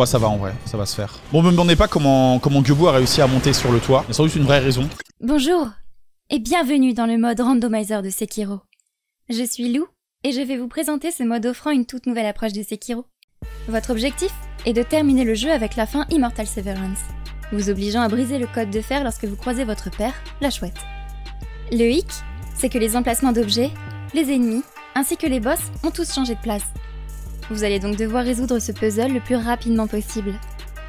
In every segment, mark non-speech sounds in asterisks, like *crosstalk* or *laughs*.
Bon, ça va en vrai, ça va se faire. Bon, me demandez pas comment, comment a réussi à monter sur le toit. Il y a sans doute une vraie raison. Bonjour et bienvenue dans le mode randomizer de Sekiro. Je suis Lou et je vais vous présenter ce mode offrant une toute nouvelle approche de Sekiro. Votre objectif est de terminer le jeu avec la fin Immortal Severance, vous obligeant à briser le code de fer lorsque vous croisez votre père, la chouette. Le hic, c'est que les emplacements d'objets, les ennemis, ainsi que les boss ont tous changé de place. Vous allez donc devoir résoudre ce puzzle le plus rapidement possible,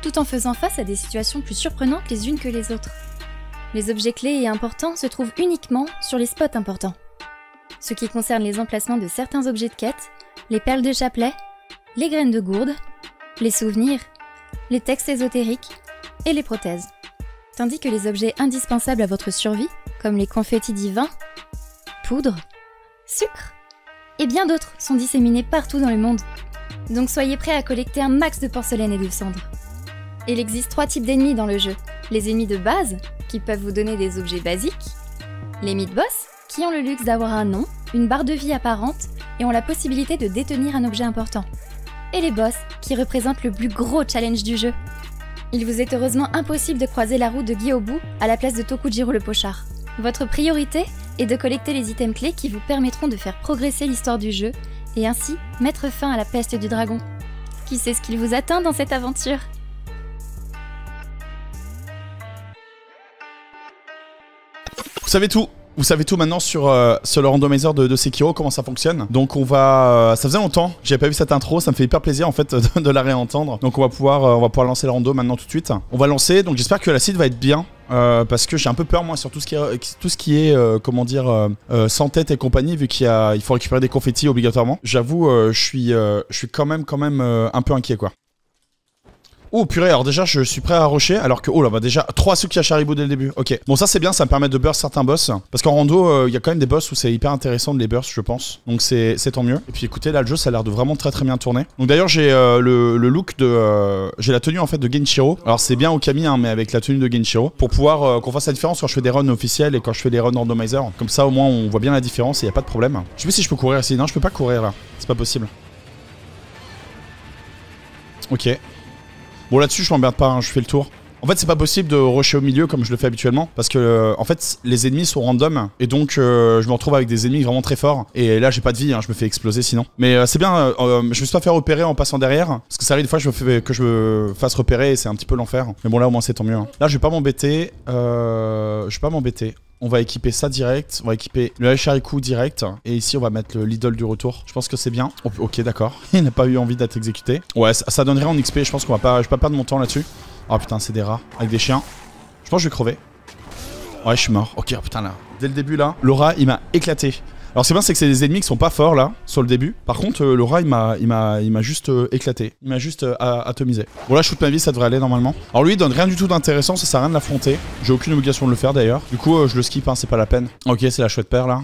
tout en faisant face à des situations plus surprenantes les unes que les autres. Les objets clés et importants se trouvent uniquement sur les spots importants. Ce qui concerne les emplacements de certains objets de quête, les perles de chapelet, les graines de gourde, les souvenirs, les textes ésotériques et les prothèses. Tandis que les objets indispensables à votre survie, comme les confettis divins, poudre, sucre et bien d'autres, sont disséminés partout dans le monde. Donc soyez prêts à collecter un max de porcelaine et de cendres. Il existe trois types d'ennemis dans le jeu. Les ennemis de base, qui peuvent vous donner des objets basiques. Les mid-boss, qui ont le luxe d'avoir un nom, une barre de vie apparente et ont la possibilité de détenir un objet important. Et les boss, qui représentent le plus gros challenge du jeu. Il vous est heureusement impossible de croiser la route de Gyobu à la place de Tokujiro le pochard. Votre priorité est de collecter les items clés qui vous permettront de faire progresser l'histoire du jeu et ainsi mettre fin à la peste du dragon. Qui sait ce qu'il vous attend dans cette aventure? Vous savez tout vous savez tout maintenant sur, euh, sur le randomizer de, de, Sekiro, comment ça fonctionne. Donc on va... Euh, ça faisait longtemps, j'avais pas vu cette intro, ça me fait hyper plaisir en fait de, la réentendre. Donc on va, pouvoir, euh, on va pouvoir lancer le rando maintenant tout de suite. On va lancer, donc j'espère que la site va être bien. Euh, parce que j'ai un peu peur moi sur tout ce qui est, euh, comment dire euh, sans tête et compagnie vu qu'il faut récupérer des confettis obligatoirement. J'avoue je suis je suis quand même quand même un peu inquiet quoi. Oh purée, alors déjà je suis prêt à rocher alors que oh là bah déjà 3 ceux qui a Charibo dès le début. Ok. Bon ça c'est bien, ça me permet de burst certains boss. Parce qu'en rando, il y a quand même des boss où c'est hyper intéressant de les burst je pense. Donc c'est tant mieux. Et puis écoutez là le jeu ça a l'air de vraiment très très bien tourner. Donc d'ailleurs j'ai le, le, look de... j'ai la tenue en fait de Genshiro. Alors c'est bien Okami hein, mais avec la tenue de Genshiro. Pour pouvoir qu'on fasse la différence quand je fais des runs officiels et quand je fais des runs randomizer. Comme ça au moins on voit bien la différence et il a pas de problème. Je sais pas si je peux courir ici. Non je peux pas courir là. C'est pas possible. Ok. Bon là-dessus je m'emmerde pas, hein, je fais le tour. En fait c'est pas possible de rusher au milieu comme je le fais habituellement parce que euh, en fait les ennemis sont random et donc euh, je me retrouve avec des ennemis vraiment très forts et là j'ai pas de vie, hein, je me fais exploser sinon. Mais euh, c'est bien, je me suis pas fait repérer en passant derrière parce que ça arrive des fois je que je me fasse repérer et c'est un petit peu l'enfer. Mais bon là au moins c'est tant mieux. Hein. Là je vais pas m'embêter, je vais pas m'embêter. On va équiper ça direct, on va équiper le Hariku direct, et ici on va mettre l'idole du retour. Je pense que c'est bien. ok d'accord, *laughs* il n'a pas eu envie d'être exécuté. Ouais, ça, donnerait en XP, je pense qu'on va pas, je vais pas perdre mon temps là-dessus. Oh putain, c'est des rats, avec des chiens. Je pense que je vais crever. Ouais, je suis mort. Ok, oh, putain là, dès le début là, rat il m'a éclaté. Alors c'est bien c'est que c'est des ennemis qui sont pas forts là sur le début. Par contre euh, rat il m'a il m'a il m'a juste euh, éclaté. Il m'a juste euh, atomisé. Bon là shoot ma vie ça devrait aller normalement. Alors lui il donne rien du tout d'intéressant, ça sert à rien de l'affronter. J'ai aucune obligation de le faire d'ailleurs. Du coup je le skip hein, c'est pas la peine. Ok c'est la chouette paire là.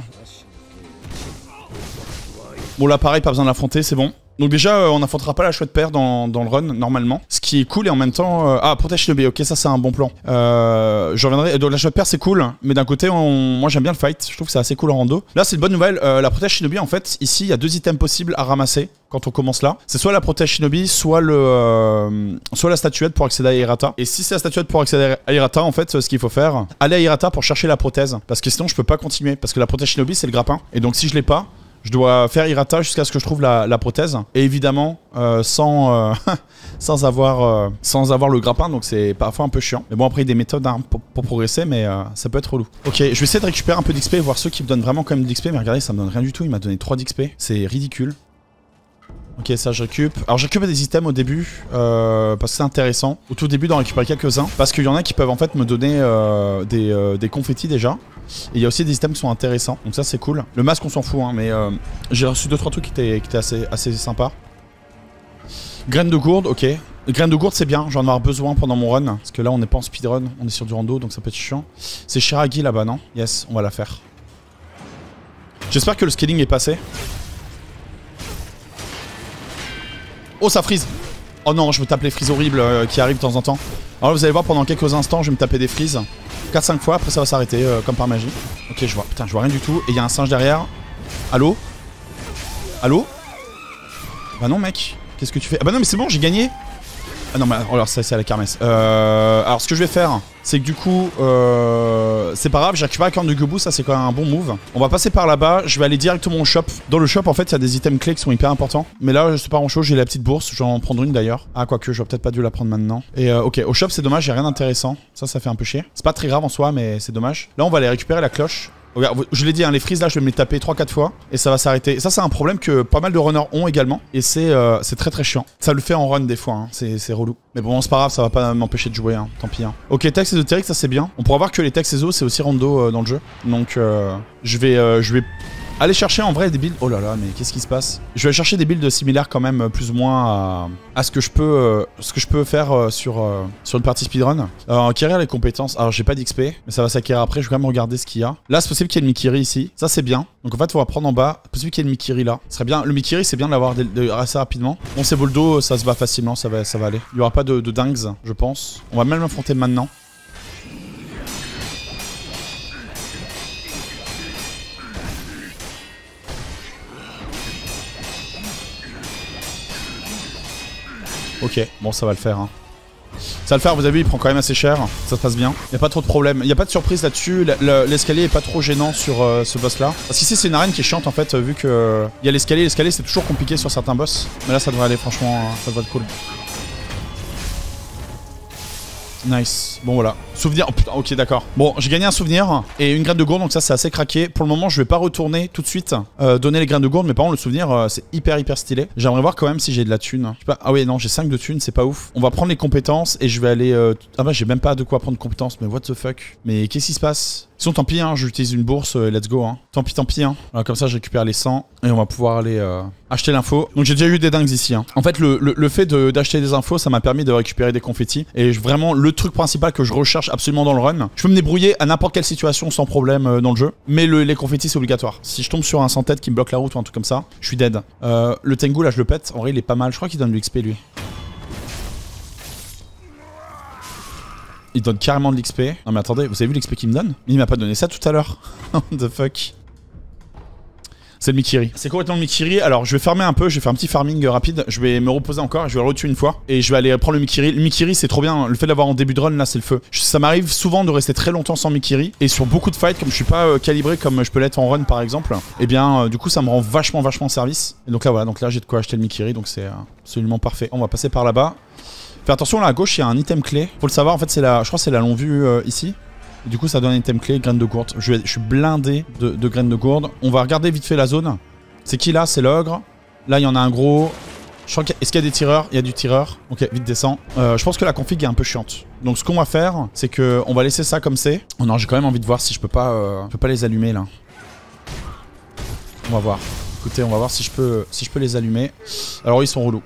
Bon là pareil pas besoin de l'affronter c'est bon. Donc déjà, euh, on n'affrontera pas la chouette paire dans, le run, normalement. Ce qui est cool et en même temps... Euh, ah, protège B, ok, ça c'est un bon plan. Euh, je reviendrai... Donc la chouette paire c'est cool, mais d'un côté, on... moi j'aime bien le fight. Je trouve que c'est assez cool en rando. Là, c'est une bonne nouvelle. La protège Shinobi, en fait, ici, il y a deux items possibles à ramasser quand on commence là. C'est soit la protège Shinobi, soit le, soit la statuette pour accéder à Hirata. Et si c'est la statuette pour accéder à Hirata, en fait, ce qu'il faut faire, aller à Hirata pour chercher la prothèse. Parce que sinon, je peux pas continuer. Parce que la protège Shinobi, c'est le grappin. Et donc, si je l'ai pas, je dois faire Hirata jusqu'à ce que je trouve la, prothèse. Et évidemment, euh, sans, euh, *laughs* sans, avoir, euh, sans avoir le grappin, donc c'est parfois un peu chiant. Mais bon, après, il y a des méthodes hein, pour, progresser, mais ça peut être relou. Ok, je vais essayer de récupérer un peu d'XP, voir ceux qui me donnent vraiment quand même d'XP. Mais regardez, ça me donne rien du tout. Il m'a donné 3 d'XP. C'est ridicule. Ok, ça je récupère. Alors je récupère des items au début, euh, parce que c'est intéressant. Au tout début d'en récupérer quelques-uns, parce qu'il y en a qui peuvent en fait me donner des, des, confettis déjà. Et il y a aussi des items qui sont intéressants, donc ça c'est cool. Le masque on s'en fout, hein, mais j'ai reçu 2-3 trucs qui étaient, assez, sympas. Graines de gourde, ok. Graines de gourde c'est bien, j'en avoir besoin pendant mon run. Parce que là on n'est pas en speedrun, on est sur du rando, donc ça peut être chiant. C'est Shiragi là-bas, non? Yes, on va la faire. J'espère que le scaling est passé. Oh, ça frise Oh non, je me tape les frises horribles euh, qui arrivent de temps en temps. Alors vous allez voir, pendant quelques instants, je vais me taper des frises. 4-5 fois, après ça va s'arrêter, euh, comme par magie. Ok, je vois. Putain, je vois rien du tout. Et il y a un singe derrière. Allô? Allô? Bah non, mec. Qu'est-ce que tu fais? Ah bah non, mais c'est bon, j'ai gagné. Ah non, mais alors ça, c'est à la kermesse. Euh, alors, ce que je vais faire, c'est que du coup, euh, c'est pas grave, j'ai récupéré la corne de Gobu, ça c'est quand même un bon move. On va passer par là-bas, je vais aller directement au shop. Dans le shop, en fait, il y a des items clés qui sont hyper importants. Mais là, je sais pas grand chose, j'ai la petite bourse, je vais en prendre une d'ailleurs. Ah, quoique, j'aurais peut-être pas dû la prendre maintenant. Et euh, ok, au shop, c'est dommage, j'ai rien d'intéressant. Ça, ça fait un peu chier. C'est pas très grave en soi, mais c'est dommage. Là, on va aller récupérer la cloche. Je l'ai dit, hein, les frises là, je vais me les taper 3-4 fois et ça va s'arrêter. Ça, c'est un problème que pas mal de runners ont également et c'est euh, très très chiant. Ça le fait en run des fois, hein. c'est relou. Mais bon, c'est pas grave, ça va pas m'empêcher de jouer, hein. tant pis. Hein. Ok, texte ésotérique, ça c'est bien. On pourra voir que les textes éso, c'est aussi rando euh, dans le jeu. Donc, euh, je vais, euh, je vais Allez chercher en vrai des builds. Oh là là, mais qu'est-ce qui se passe? Je vais chercher des builds similaires quand même, plus ou moins à, ce que je peux, euh, ce que je peux faire euh, sur euh, sur une partie speedrun. Alors, acquérir les compétences. Alors, j'ai pas d'XP, mais ça va s'acquérir après. Je vais quand même regarder ce qu'il y a. Là, c'est possible qu'il y ait le Mikiri ici. Ça, c'est bien. Donc en fait, va prendre en bas. C'est possible qu'il y ait le Mikiri là. Ce serait bien. Le Mikiri, c'est bien de l'avoir assez rapidement. Bon, c'est Boldo, ça se va facilement, ça va, ça va aller. Il y aura pas de, de dingues, je pense. On va même l'affronter maintenant. Ok, bon ça va le faire. Hein. Ça va le faire, vous avez vu, il prend quand même assez cher. Ça se passe bien. Il a pas trop de problème. Il a pas de surprise là-dessus. L'escalier est pas trop gênant sur euh, ce boss-là. Parce qu'ici, c'est une arène qui est chiante en fait, vu que euh, il y a l'escalier. L'escalier, c'est toujours compliqué sur certains boss. Mais là, ça devrait aller, franchement, euh, ça devrait être cool. Nice. Bon voilà. Souvenir. Oh putain, ok d'accord. Bon, j'ai gagné un souvenir et une graine de gourde, donc ça c'est assez craqué. Pour le moment, je vais pas retourner tout de suite euh, donner les graines de gourde, mais par contre le souvenir euh, c'est hyper hyper stylé. J'aimerais voir quand même si j'ai de la thune. Ah oui non, j'ai 5 de thunes, c'est pas ouf. On va prendre les compétences et je vais aller... Euh... Ah bah j'ai même pas de quoi prendre compétences, mais what the fuck. Mais qu'est-ce qui se passe? Sinon tant pis, hein, j'utilise une bourse, euh, let's go. Hein. Tant pis, tant pis. Hein. Comme ça je récupère les 100 et on va pouvoir aller euh, acheter l'info. Donc j'ai déjà eu des dingues ici. Hein. En fait le, le, le fait d'acheter des infos, ça m'a permis de récupérer des confettis. Et vraiment le truc principal que je recherche absolument dans le run. Je peux me débrouiller à n'importe quelle situation sans problème euh, dans le jeu, mais le, les confettis c'est obligatoire. Si je tombe sur un sans tête qui me bloque la route ou un truc comme ça, je suis dead. Le Tengu là je le pète, en vrai il est pas mal, je crois qu'il donne du XP lui. Il donne carrément de l'XP. Non mais attendez, vous avez vu l'XP qu'il me donne? Il m'a pas donné ça tout à l'heure. *laughs* The fuck? C'est le Mikiri. C'est complètement le Mikiri. Alors, je vais farmer un peu, je vais faire un petit farming rapide. Je vais me reposer encore, je vais le retuer une fois. Et je vais aller prendre le Mikiri. Le Mikiri, c'est trop bien. Le fait d'avoir en début de run, là, c'est le feu. Ça m'arrive souvent de rester très longtemps sans Mikiri. Et sur beaucoup de fights, comme je suis pas euh, calibré comme je peux l'être en run, par exemple, eh bien, euh, du coup, ça me rend vachement, vachement service. Et donc là, voilà. Donc là, j'ai de quoi acheter le Mikiri. Donc c'est euh, absolument parfait. On va passer par là-bas. Fais attention, là à gauche, il y a un item clé. Faut le savoir, en fait, c'est la, je crois c'est la longue vue euh, ici. Du coup, ça donne un item clé, graine de gourde. Je, suis blindé de, de graines de gourde. On va regarder vite fait la zone. C'est qui là? C'est l'ogre. Là, il y en a un gros. Je crois Est-ce qu'il y a des tireurs? Il y a du tireur. Ok, vite descend. Euh, je pense que la config est un peu chiante. Donc ce qu'on va faire, c'est que on va laisser ça comme c'est. Oh non, j'ai quand même envie de voir si je peux pas, euh, je peux pas les allumer là. On va voir. Écoutez, on va voir si je peux, si je peux les allumer. Alors ils sont relous.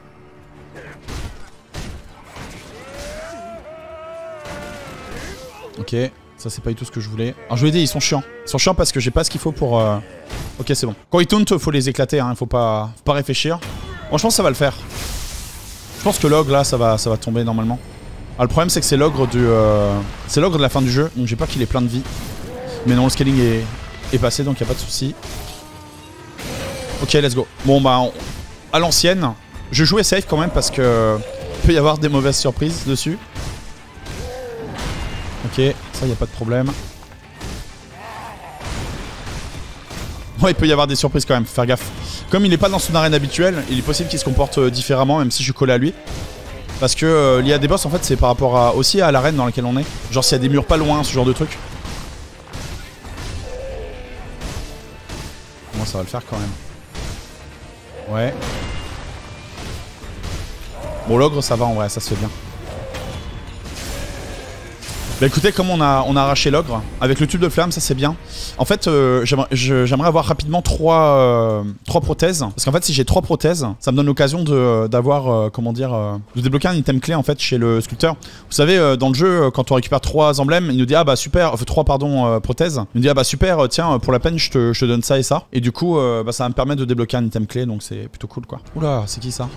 Ok, ça c'est pas du tout ce que je voulais. Alors je vous ai dit, ils sont chiants. Ils sont chiants parce que j'ai pas ce qu'il faut pour... Euh... Ok, c'est bon. Quand ils taunt, faut les éclater, hein. faut pas, faut pas réfléchir. Bon, je pense que ça va le faire. Je pense que l'ogre là, ça va, ça va tomber normalement. Alors le problème c'est que c'est l'ogre du... Euh... C'est l'ogre de la fin du jeu, donc j'ai pas qu'il ait plein de vie. Mais non, le scaling est, est passé, donc y a pas de souci. Ok, let's go. Bon bah, à l'ancienne, je jouais safe quand même parce que... Il peut y avoir des mauvaises surprises dessus. Ok, ça y a pas de problème. Ouais, il peut y avoir des surprises quand même, faut faire gaffe. Comme il est pas dans son arène habituelle, il est possible qu'il se comporte euh, différemment, même si je suis collé à lui. Parce que euh, il y a des boss, en fait, c'est par rapport à, aussi à l'arène dans laquelle on est. Genre s'il y a des murs pas loin, ce genre de truc. Moi, ça va le faire quand même. Ouais. Bon, l'ogre, ça va en vrai, ça se fait bien. Bah écoutez, comme on a, on a arraché l'ogre, avec le tube de flamme, ça c'est bien. En fait, euh, j'aimerais avoir rapidement trois, euh, trois prothèses. Parce qu'en fait, si j'ai trois prothèses, ça me donne l'occasion d'avoir, euh, comment dire, euh, de débloquer un item clé en fait chez le sculpteur. Vous savez, euh, dans le jeu, quand on récupère trois emblèmes, il nous dit ah bah super, enfin trois pardon euh, prothèses. Il nous dit ah bah super, tiens, pour la peine, je te, je te donne ça et ça. Et du coup, euh, bah, ça va me permettre de débloquer un item clé, donc c'est plutôt cool quoi. Oula, c'est qui ça?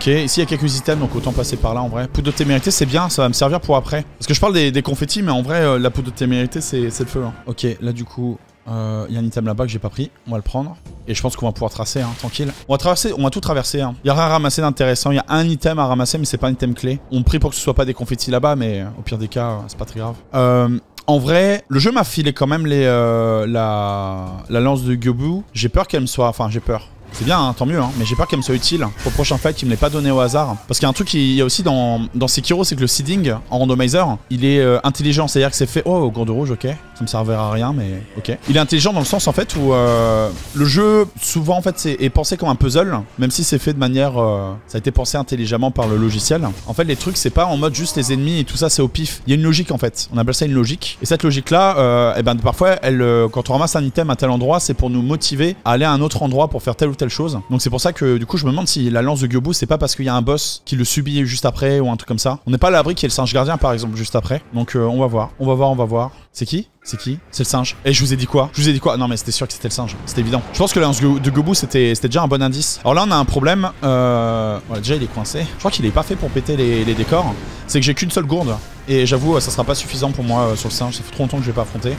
Ok, ici il y a quelques items, donc autant passer par là en vrai. Poudre de témérité, c'est bien, ça va me servir pour après. Parce que je parle des, confettis, mais en vrai, euh, la poudre de témérité, c'est le feu. Hein. Ok, là du coup, Euh, Il y a un item là-bas que j'ai pas pris. On va le prendre. Et je pense qu'on va pouvoir tracer, hein, tranquille. On va traverser, on va tout traverser. hein. Il y a rien à ramasser d'intéressant. Il y a un item à ramasser, mais c'est pas un item clé. On prie pour que ce soit pas des confettis là-bas, mais au pire des cas, euh, c'est pas très grave. Euh, en vrai, le jeu m'a filé quand même les, euh, la, la lance de Gyobu. J'ai peur qu'elle me soit... Enfin, j'ai peur. C'est bien, hein, tant mieux, hein, mais j'ai peur qu'elle me soit utile pour le prochain fight qui me l'ait pas donné au hasard. Parce qu'il y a un truc qu'il y a aussi dans, dans Sekiro, c'est que le seeding en randomizer, il est euh, intelligent. C'est-à-dire que c'est fait, oh, gourde rouge, ok. Ça me servira à rien, mais ok. Il est intelligent dans le sens en fait où euh, le jeu, souvent en fait, est pensé comme un puzzle, même si c'est fait de manière. euh, ça a été pensé intelligemment par le logiciel. En fait, les trucs, c'est pas en mode juste les ennemis et tout ça, c'est au pif. Il y a une logique en fait. On appelle ça une logique. Et cette logique-là, eh ben, parfois, elle, quand on ramasse un item à tel endroit, c'est pour nous motiver à aller à un autre endroit pour faire telle ou chose. Donc c'est pour ça que du coup, je me demande si la lance de Gyobu, c'est pas parce qu'il y a un boss qui le subit juste après ou un truc comme ça. On n'est pas à l'abri qu'il y ait le singe gardien par exemple juste après. Donc euh, on va voir, on va voir, on va voir. C'est qui? C'est qui? C'est le singe. Et je vous ai dit quoi? Je vous ai dit quoi? Non mais c'était sûr que c'était le singe. C'était évident. Je pense que la lance de Gobu c'était déjà un bon indice. Alors là on a un problème. Euh... déjà il est coincé. Je crois qu'il est pas fait pour péter les, décors. C'est que j'ai qu'une seule gourde. Et j'avoue ça sera pas suffisant pour moi euh, sur le singe. Ça fait trop longtemps que je vais pas affronter.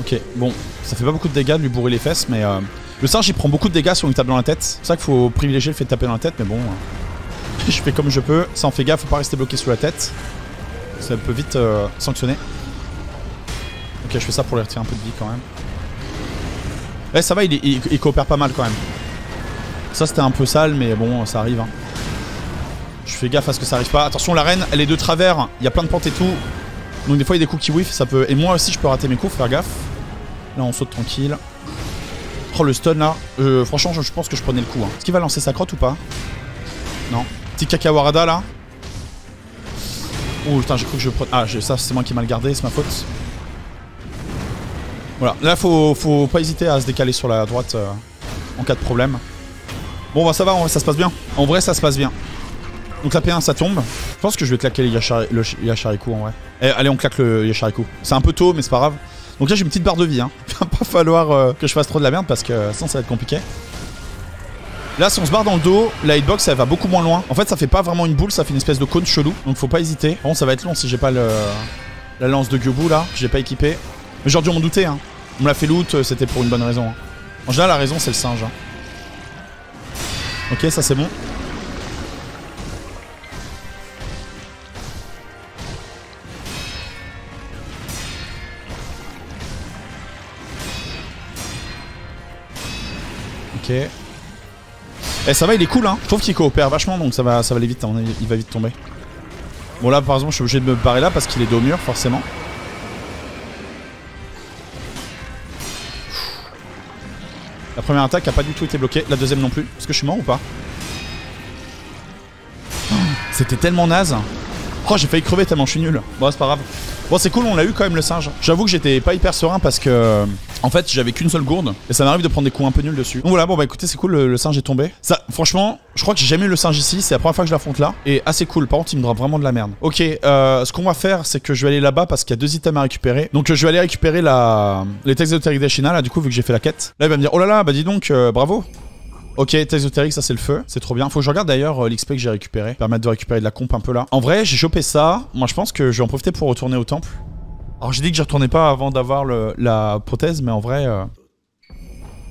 Ok, bon, ça fait pas beaucoup de dégâts de lui bourrer les fesses, mais euh, le singe il prend beaucoup de dégâts si on lui tape dans la tête. C'est ça qu'il faut privilégier le fait de taper dans la tête, mais bon, euh, *laughs* je fais comme je peux. Ça en fait gaffe, faut pas rester bloqué sous la tête. Ça peut vite euh, sanctionner. Ok, je fais ça pour lui retirer un peu de vie quand même. Eh, ça va, il, coopère pas mal quand même. Ça c'était un peu sale, mais bon, ça arrive. hein. Je fais gaffe à ce que ça arrive pas. Attention, la reine, elle est de travers. Il y a plein de pentes et tout. Donc des fois il y a des coups qui whiff, ça peut. Et moi aussi je peux rater mes coups, faire gaffe. Là on saute tranquille. Oh le stun là. Euh, franchement je, pense que je prenais le coup. hein. Est-ce qu'il va lancer sa crotte ou pas? Non. Petit Kakawarada là. Oh putain j'ai cru que je prenais. Ah ça c'est moi qui ai mal gardé, c'est ma faute. Voilà. Là faut, faut pas hésiter à se décaler sur la droite euh, en cas de problème. Bon bah ça va, ça se passe bien. En vrai ça se passe bien. Donc la P1 ça tombe. Je pense que je vais claquer le, Yashari- le Sh- Yashariku en vrai. Eh, allez on claque le Yashariku. C'est un peu tôt mais c'est pas grave. Donc là j'ai une petite barre de vie. Hein. *laughs* Il va pas falloir euh, que je fasse trop de la merde parce que sinon ça va être compliqué. Là si on se barre dans le dos, la hitbox elle va beaucoup moins loin. En fait ça fait pas vraiment une boule, ça fait une espèce de cône chelou. Donc faut pas hésiter. Bon ça va être long si j'ai pas le, la lance de Gyobu là, que j'ai pas équipé. Mais j'aurais dû m'en douter. Hein. On me l'a fait loot, euh, c'était pour une bonne raison. hein. En général la raison c'est le singe. hein. Ok ça c'est bon. Eh ça va, il est cool hein. Je trouve qu'il coopère vachement donc ça va, ça va aller vite, hein. il va vite tomber. Bon là par exemple je suis obligé de me barrer là parce qu'il est dos au mur forcément. La première attaque a pas du tout été bloquée, la deuxième non plus. Est-ce que je suis mort ou pas? C'était tellement naze. Oh j'ai failli crever tellement je suis nul. Bon c'est pas grave. Bon c'est cool on l'a eu quand même le singe. J'avoue que j'étais pas hyper serein parce que en fait j'avais qu'une seule gourde et ça m'arrive de prendre des coups un peu nuls dessus. Donc voilà bon bah écoutez c'est cool le, singe est tombé. Ça franchement je crois que j'ai jamais eu le singe ici c'est la première fois que je l'affronte là et assez cool. Par contre il me drop vraiment de la merde. Ok euh, ce qu'on va faire c'est que je vais aller là-bas parce qu'il y a deux items à récupérer. Donc euh, je vais aller récupérer la les textes ésotériques d'Ashina là du coup vu que j'ai fait la quête. Là il va me dire oh là là bah dis donc euh, bravo. Ok, texte ésotérique, ça c'est le feu, c'est trop bien. Faut que je regarde d'ailleurs euh, l'XP que j'ai récupéré, permettre de récupérer de la comp un peu là. En vrai, j'ai chopé ça. Moi, je pense que je vais en profiter pour retourner au temple. Alors, j'ai dit que j'y retournais pas avant d'avoir la prothèse, mais en vrai. euh,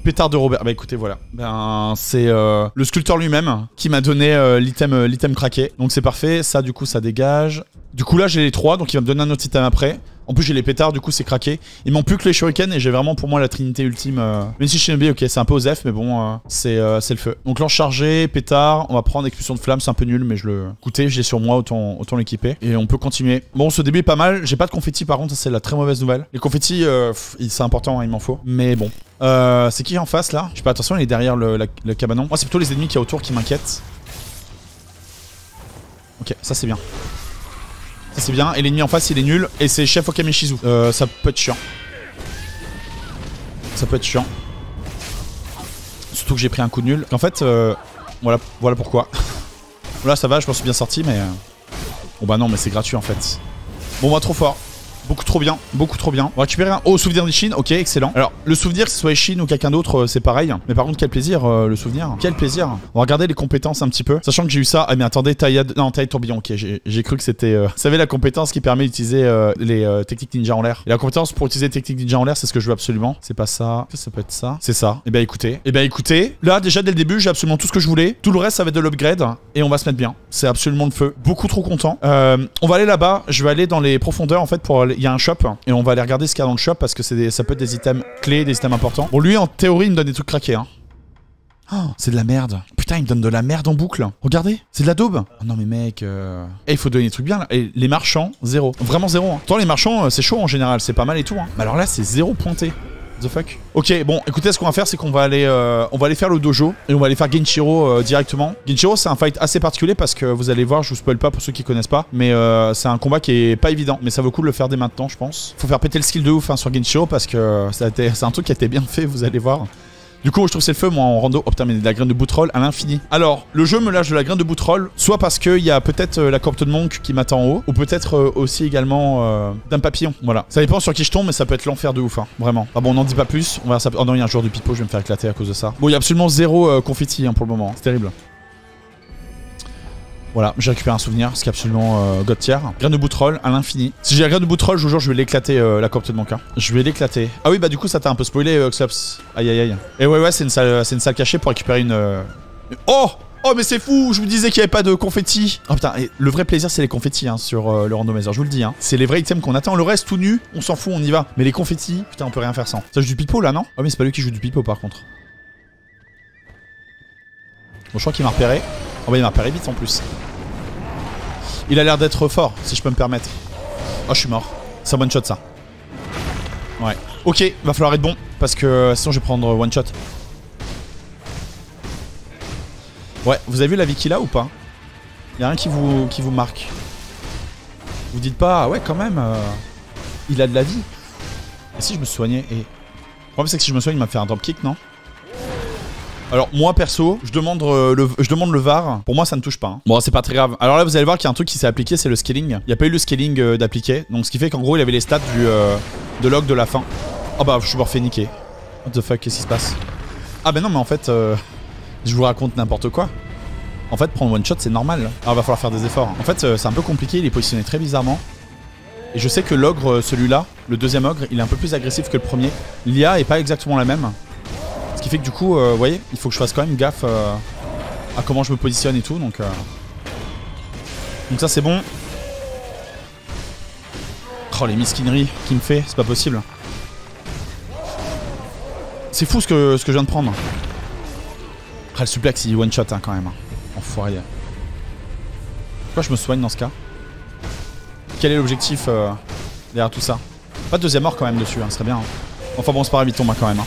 Pétard de Robert. Bah écoutez, voilà. Ben, c'est euh, le sculpteur lui-même qui m'a donné l'item craqué. Donc c'est parfait. Ça, du coup, ça dégage. Du coup, là, j'ai les trois, donc il va me donner un autre item après. En plus, j'ai les pétards, du coup, c'est craqué. Il manque plus que les shurikens et j'ai vraiment pour moi la trinité ultime. euh, Même si Shinobi, ok, c'est un peu osef, mais bon, euh, c'est euh, c'est le feu. Donc, lance chargé, pétard. On va prendre expulsion de flamme, c'est un peu nul, mais je le. Écoutez, j'ai sur moi, autant, autant l'équiper. Et on peut continuer. Bon, ce début est pas mal. J'ai pas de confetti, par contre, c'est la très mauvaise nouvelle. Les confettis, c'est important, hein, il m'en faut. Mais bon. C'est qui en face là? Je sais pas, attention, il est derrière le, cabanon. Moi, c'est plutôt les ennemis qui y autour qui m'inquiètent. Ok, ça c'est bien. Ça c'est bien. Et l'ennemi en face, il est nul. Et c'est Chef Okamishizu. Euh, ça peut être chiant. Ça peut être chiant. Surtout que j'ai pris un coup de nul. En fait, euh, voilà, voilà pourquoi. *laughs* Là, ça va, je m'en suis bien sorti, mais. euh, Bon, bah non, mais c'est gratuit en fait. Bon, bah trop fort. Beaucoup trop bien, beaucoup trop bien. On va récupérer un... Oh, souvenir d'Ishin, ok, excellent. Alors, le souvenir, que ce soit Ishin ou quelqu'un d'autre, euh, c'est pareil. Mais par contre, quel plaisir, euh, le souvenir. Quel plaisir. On va regarder les compétences un petit peu. Sachant que j'ai eu ça... Ah mais attendez, taille... Non, taille tourbillon, ok, j'ai cru que c'était... Euh... Vous savez, la compétence qui permet d'utiliser les techniques ninja en l'air. Et la compétence pour utiliser les techniques ninja en l'air, c'est ce que je veux absolument. C'est pas ça. Ça peut être ça? C'est ça. Et eh ben écoutez. Et eh ben écoutez, là, déjà, dès le début, j'ai absolument tout ce que je voulais. Tout le reste, ça va être de l'upgrade. Et on va se mettre bien. C'est absolument le feu. Beaucoup trop content. On va aller là-bas. Je vais aller dans les profondeurs, en fait, pour... Il y a un shop. Et on va aller regarder ce qu'il y a dans le shop parce que ça peut être des items clés, des items importants. Bon, lui, en théorie, il me donne des trucs craqués, hein. Oh, c'est de la merde. Putain, il me donne de la merde en boucle. Regardez, c'est de la daube. Oh non mais mec, euh... Eh, il faut donner des trucs bien là. Et les marchands, zéro. Vraiment zéro. Hein. Tant les marchands, euh, c'est chaud en général, c'est pas mal et tout. Hein. Mais alors là, c'est zéro pointé. Ok, bon, écoutez, ce qu'on va faire, c'est qu'on va aller, euh, on va aller faire le dojo et on va aller faire Genshiro euh, directement. Genshiro, c'est un fight assez particulier parce que vous allez voir, je vous spoil pas pour ceux qui connaissent pas, mais euh, c'est un combat qui est pas évident, mais ça vaut le coup de le faire dès maintenant, je pense. Faut faire péter le skill de ouf hein, sur Genshiro parce que c'est un truc qui a été bien fait, vous allez voir. Du coup, je trouve c'est le feu, moi, en rando. Oh putain, mais de la graine de boutroll à l'infini. Alors, le jeu me lâche de la graine de boutroll, soit parce qu'il y a peut-être euh, la corte de monk qui m'attend en haut, ou peut-être euh, aussi également euh, d'un papillon. Voilà. Ça dépend sur qui je tombe, mais ça peut être l'enfer de ouf, hein, vraiment. Ah bon, on n'en dit pas plus. On va ça. Oh non, il y a un joueur de pipeau, je vais me faire éclater à cause de ça. Bon, il y a absolument zéro confetti hein, pour le moment. C'est terrible. Voilà, j'ai récupéré un souvenir, ce qui est absolument euh, god tier. Graine de boutroll à l'infini. Si j'ai la graine de boutroll, je vous jure, je vais l'éclater, euh, la copte de cas. Je vais l'éclater. Ah oui, bah du coup, ça t'a un peu spoilé, euh. Aïe aïe aïe. Et ouais, ouais, c'est une, salle, une salle cachée pour récupérer une. Euh, oh Oh mais c'est fou, je vous disais qu'il n'y avait pas de confetti. Oh putain, le vrai plaisir c'est les confettis hein, sur euh, le randomizer, je vous le dis. Hein. C'est les vrais items qu'on attend. Le reste tout nu, on s'en fout, on y va. Mais les confettis, putain, on peut rien faire sans. Ça joue du pipeau là, non? Oh mais c'est pas lui qui joue du pipeau par contre. Bon, je crois qu'il m'a repéré. Oh bah il m'a repéré vite en plus. Il a l'air d'être fort, si je peux me permettre. Oh, je suis mort. C'est un one shot ça. Ouais. Ok, va falloir être bon, parce que sinon je vais prendre one shot. Ouais, vous avez vu la vie qu'il a ou pas? Y'a rien qui vous, qui vous marque. Vous dites pas, ah ouais, quand même, euh, il a de la vie. Et si je me soignais et... Le problème c'est que si je me soigne, il m'a fait un drop kick, non? Alors moi perso, je demande, euh, le, VAR. Pour moi ça ne touche pas. Hein. Bon c'est pas très grave. Alors là vous allez voir qu'il y a un truc qui s'est appliqué, c'est le scaling. Il n'y a pas eu le scaling euh, d'appliquer. Donc ce qui fait qu'en gros il avait les stats du, euh, de log de la fin. Oh bah je suis refait niquer. What the fuck, qu'est-ce qui se passe? Ah bah non mais en fait, je vous raconte n'importe quoi. En fait prendre one shot c'est normal. Alors il va falloir faire des efforts. En fait c'est un peu compliqué, il est positionné très bizarrement. Et je sais que l'ogre, celui-là, le deuxième ogre, il est un peu plus agressif que le premier. L'IA est pas exactement la même. Ce qui fait que du coup, euh, vous voyez, il faut que je fasse quand même gaffe euh, à comment je me positionne et tout. Donc, euh... donc ça c'est bon. Oh les misquineries qu'il me fait, c'est pas possible. C'est fou ce que, je viens de prendre. Ah le suplex il one shot hein, quand même. Enfoiré. Pourquoi je me soigne dans ce cas? Quel est l'objectif euh, derrière tout ça? Pas de deuxième mort quand même dessus, hein, ce serait bien. Hein. Enfin bon c'est pas grave, il tombe hein, quand même.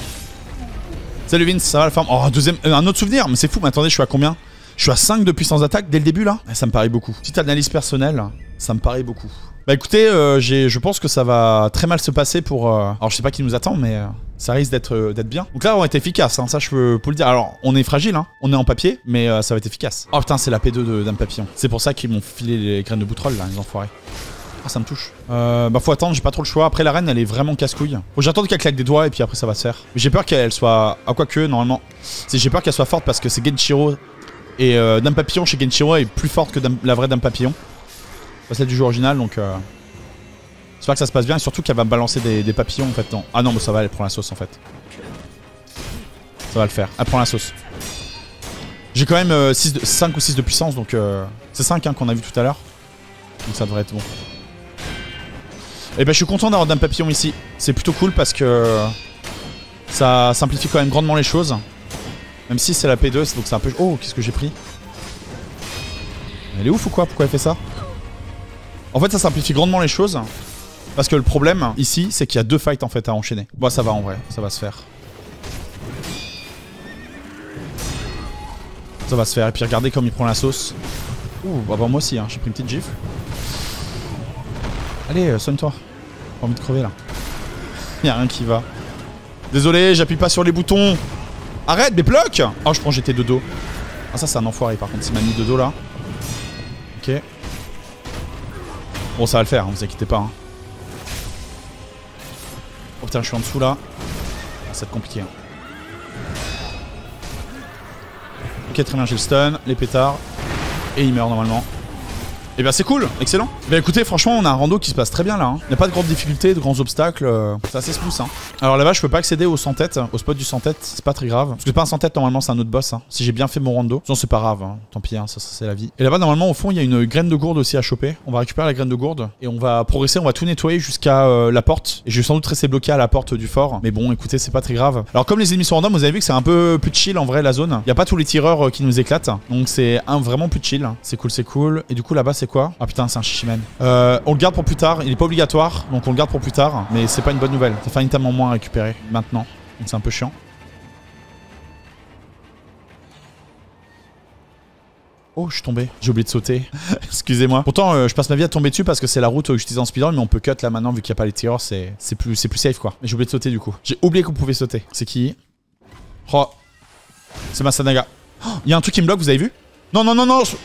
Salut Vince, ça va la forme Oh, deuxième, euh, un autre souvenir, mais c'est fou, mais attendez, je suis à combien? Je suis à 5 de puissance d'attaque dès le début là? Ça me paraît beaucoup. Petite analyse personnelle, ça me paraît beaucoup. Bah écoutez, euh, je pense que ça va très mal se passer pour... Euh, alors je sais pas qui nous attend, mais ça risque d'être bien. Donc là on va être efficace, hein, ça je peux, le dire. Alors on est fragile, hein, on est en papier, mais ça va être efficace. Oh putain c'est la P2 d'un papillon. C'est pour ça qu'ils m'ont filé les graines de boutroll là, les enfoirés. Ah, ça me touche. Euh, bah, faut attendre, j'ai pas trop le choix. Après, la reine, elle est vraiment casse-couille. Faut j'attends qu'elle claque des doigts et puis après, ça va se faire. J'ai peur qu'elle soit. Ah, quoi que, normalement. J'ai peur qu'elle soit forte parce que c'est Genshiro. Et euh, Dame Papillon chez Genshiro est plus forte que la vraie Dame Papillon. Pas celle du jeu original, donc. Euh... J'espère que ça se passe bien et surtout qu'elle va balancer des, papillons en fait. Non. Ah non, mais ça va, elle prend la sauce en fait. Ça va le faire. Elle prend la sauce. J'ai quand même 5 euh, ou 6 de puissance, donc euh, c'est 5 hein, qu'on a vu tout à l'heure. Donc ça devrait être bon. Et eh ben je suis content d'avoir Dame Papillon ici. C'est plutôt cool parce que ça simplifie quand même grandement les choses. Même si c'est la P2, donc c'est un peu... Oh, qu'est-ce que j'ai pris? Elle est ouf ou quoi? Pourquoi elle fait ça? En fait, ça simplifie grandement les choses. Parce que le problème, ici, c'est qu'il y a deux fights en fait à enchaîner. Bon, ça va en vrai, ça va se faire. Ça va se faire. Et puis regardez comme il prend la sauce. Ouh, bah, bah moi aussi, hein. j'ai pris une petite gifle. Allez, euh, soigne-toi. Pas envie de crever là. Y'a rien qui va. Désolé, j'appuie pas sur les boutons. Arrête, mais bloque Oh, je prends j'étais de dos. Ah, ça, c'est un enfoiré par contre. Il m'a mis de dos là. Ok. Bon, ça va le faire, hein, vous inquiétez pas. Hein. putain, je suis en dessous là. Ça va être compliqué. hein. Ok, très bien, j'ai le stun, les pétards. Et il meurt normalement. Et bah c'est cool, excellent. Bah écoutez, franchement, on a un rando qui se passe très bien là. Il n'y a pas de grandes difficultés, de grands obstacles. euh, c'est assez smooth. Hein. Alors là-bas, je peux pas accéder au 100 tête, au spot du 100 tête, c'est pas très grave. Parce que pas un 100 tête, normalement, c'est un autre boss. hein. Si j'ai bien fait mon rando. Sinon, c'est pas grave. hein. Tant pis, hein, ça, ça, c'est la vie. Et là-bas, normalement, au fond, il y a une graine de gourde aussi à choper. On va récupérer la graine de gourde et on va progresser, on va tout nettoyer jusqu'à euh, la porte. Et je vais sans doute rester bloqué à la porte du fort. Mais bon, écoutez, c'est pas très grave. Alors, comme les ennemis sont random, vous avez vu que c'est un peu plus chill en vrai la zone. Il y a pas tous les tireurs euh, qui nous éclatent. Donc, c'est un vraiment plus chill. C'est cool, c'est cool. Et du coup, là-bas, quoi Ah putain, c'est un Shishimen. Euh, on le garde pour plus tard. Il est pas obligatoire, donc on le garde pour plus tard. Mais c'est pas une bonne nouvelle. Ça fait un item en moins à récupérer maintenant. Donc c'est un peu chiant. Oh, je suis tombé. J'ai oublié de sauter. *laughs* Excusez-moi. Pourtant, euh, je passe ma vie à tomber dessus parce que c'est la route que j'utilise en speedrun, mais on peut cut là maintenant vu qu'il n'y a pas les tireurs. C'est plus, plus safe quoi. Mais j'ai oublié de sauter du coup. J'ai oublié qu'on pouvait sauter. C'est qui? Oh. C'est Masanaga. Oh, *gasps* Il y a un truc qui me bloque, vous avez vu? Non, non, non, non. je-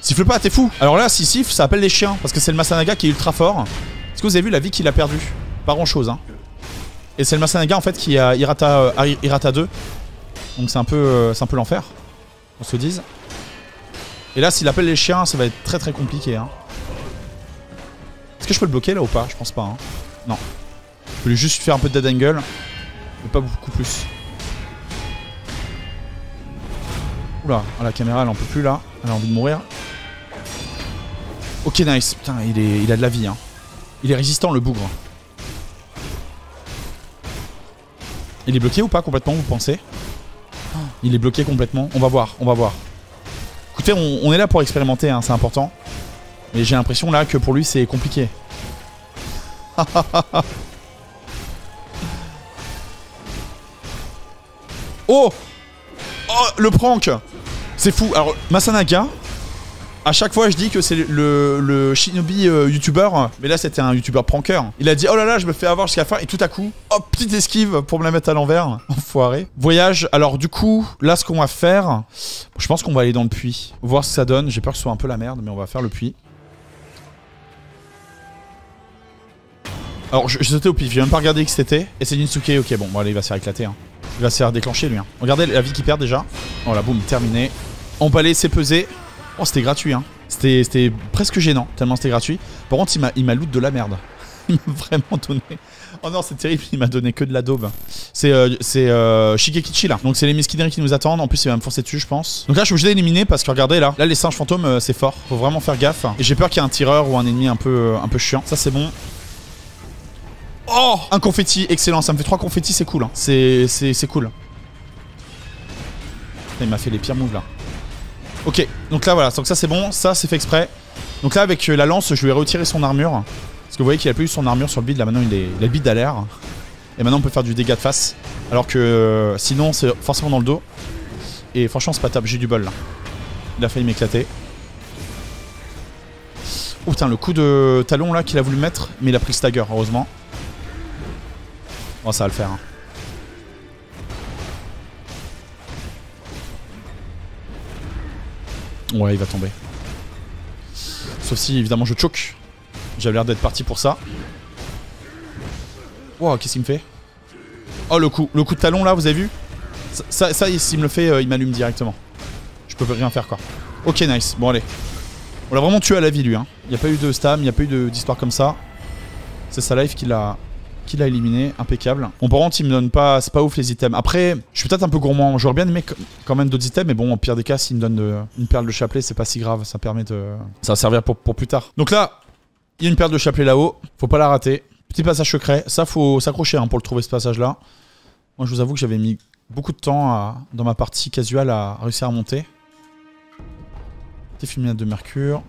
Siffle pas, t'es fou. Alors là, si siffle, ça appelle les chiens parce que c'est le Masanaga qui est ultra fort. Est-ce que vous avez vu la vie qu'il a perdue? Pas grand chose, hein. Et c'est le Masanaga en fait qui a Hirata, euh, Hirata 2. Donc c'est un peu, euh, un peu l'enfer. On se dise. Et là, s'il appelle les chiens, ça va être très très compliqué. Hein. Est-ce que je peux le bloquer là ou pas? Je pense pas. Hein. Non. Je peux lui juste faire un peu de dead angle. Mais pas beaucoup plus. Oula, ah, la caméra elle en peut plus là. Elle a envie de mourir. Ok, nice. Putain, il, est, il a de la vie. Hein. Il est résistant le bougre. Il est bloqué ou pas complètement, vous pensez? Il est bloqué complètement. On va voir, on va voir. Écoutez, on, est là pour expérimenter, hein, c'est important. Mais j'ai l'impression là que pour lui c'est compliqué. *laughs* oh Oh, le prank C'est fou. Alors, Masanaga, à chaque fois je dis que c'est le, shinobi euh, youtubeur, mais là c'était un youtubeur pranker. Il a dit oh là là je me fais avoir jusqu'à la fin et tout à coup, hop, petite esquive pour me la mettre à l'envers. *laughs* Enfoiré. Voyage, alors du coup, là ce qu'on va faire, je pense qu'on va aller dans le puits. Voir ce que ça donne. J'ai peur que ce soit un peu la merde, mais on va faire le puits. Alors je- j'ai sauté au pif, j'ai même pas regardé qui c'était. Et c'est Ninsuke, ok bon, bon allez il va se faire éclater. Hein. Il va se faire déclencher lui. Hein. Regardez la vie qu'il perd déjà. Voilà, boum, terminé. On aller c'est pesé. Oh, c'était gratuit, hein. C'était presque gênant, tellement c'était gratuit. Par contre, il m'a- loot de la merde. *laughs* Il m'a vraiment donné. Oh non, c'est terrible, il m'a donné que de la daube. C'est euh, euh, Shigekichi là. Donc c'est les mesquineries qui nous attendent. En plus, il va me foncer dessus, je pense. Donc là, je suis obligé d'éliminer parce que regardez là. Là, les singes fantômes, euh, c'est fort. Faut vraiment faire gaffe. Et j'ai peur qu'il y ait un tireur ou un ennemi un peu, euh, un peu chiant. Ça, c'est bon. Oh Un confetti, excellent. Ça me fait trois confettis, c'est cool. hein. C'est cool. Il m'a fait les pires moves là. Ok, donc là voilà, donc ça c'est bon, ça c'est fait exprès. Donc là avec euh, la lance, je ai retiré son armure. Parce que vous voyez qu'il a plus eu son armure sur le bide, là maintenant il, est, a le bide à l'air. Et maintenant on peut faire du dégât de face. Alors que euh, sinon c'est forcément dans le dos. Et franchement c'est pas top, j'ai du bol là. Il a failli m'éclater. Oh putain, le coup de talon là qu'il a voulu mettre, mais il a pris le stagger, heureusement. Bon, ça va le faire. hein. Ouais, il va tomber. Sauf si, évidemment, je choke. J'avais l'air d'être parti pour ça. Wow, qu'est-ce qu'il me fait? Oh, le coup, le coup de talon, là, vous avez vu? Ça, ça, s'il me le fait, euh, il m'allume directement. Je peux rien faire, quoi. Ok, nice. Bon, allez. On l'a vraiment tué à la vie, lui. Hein. Il n'y a pas eu de stam, il n'y a pas eu d'histoire comme ça. C'est sa life qui l'a qui l'a éliminé, impeccable. Bon, par contre, il me donne pas, c'est pas ouf les items. Après, je suis peut-être un peu gourmand. J'aurais bien aimé qu- quand même d'autres items, mais bon, au pire des cas, s'il me donne de- une perle de chapelet, c'est pas si grave. Ça permet de, ça va servir pour, pour plus tard. Donc là, il y a une perle de chapelet là-haut. Faut pas la rater. Petit passage secret. Ça, faut s'accrocher hein, pour le trouver ce passage-là. Moi, je vous avoue que j'avais mis beaucoup de temps dans ma partie casual à réussir à monter. Petit fulminate de mercure.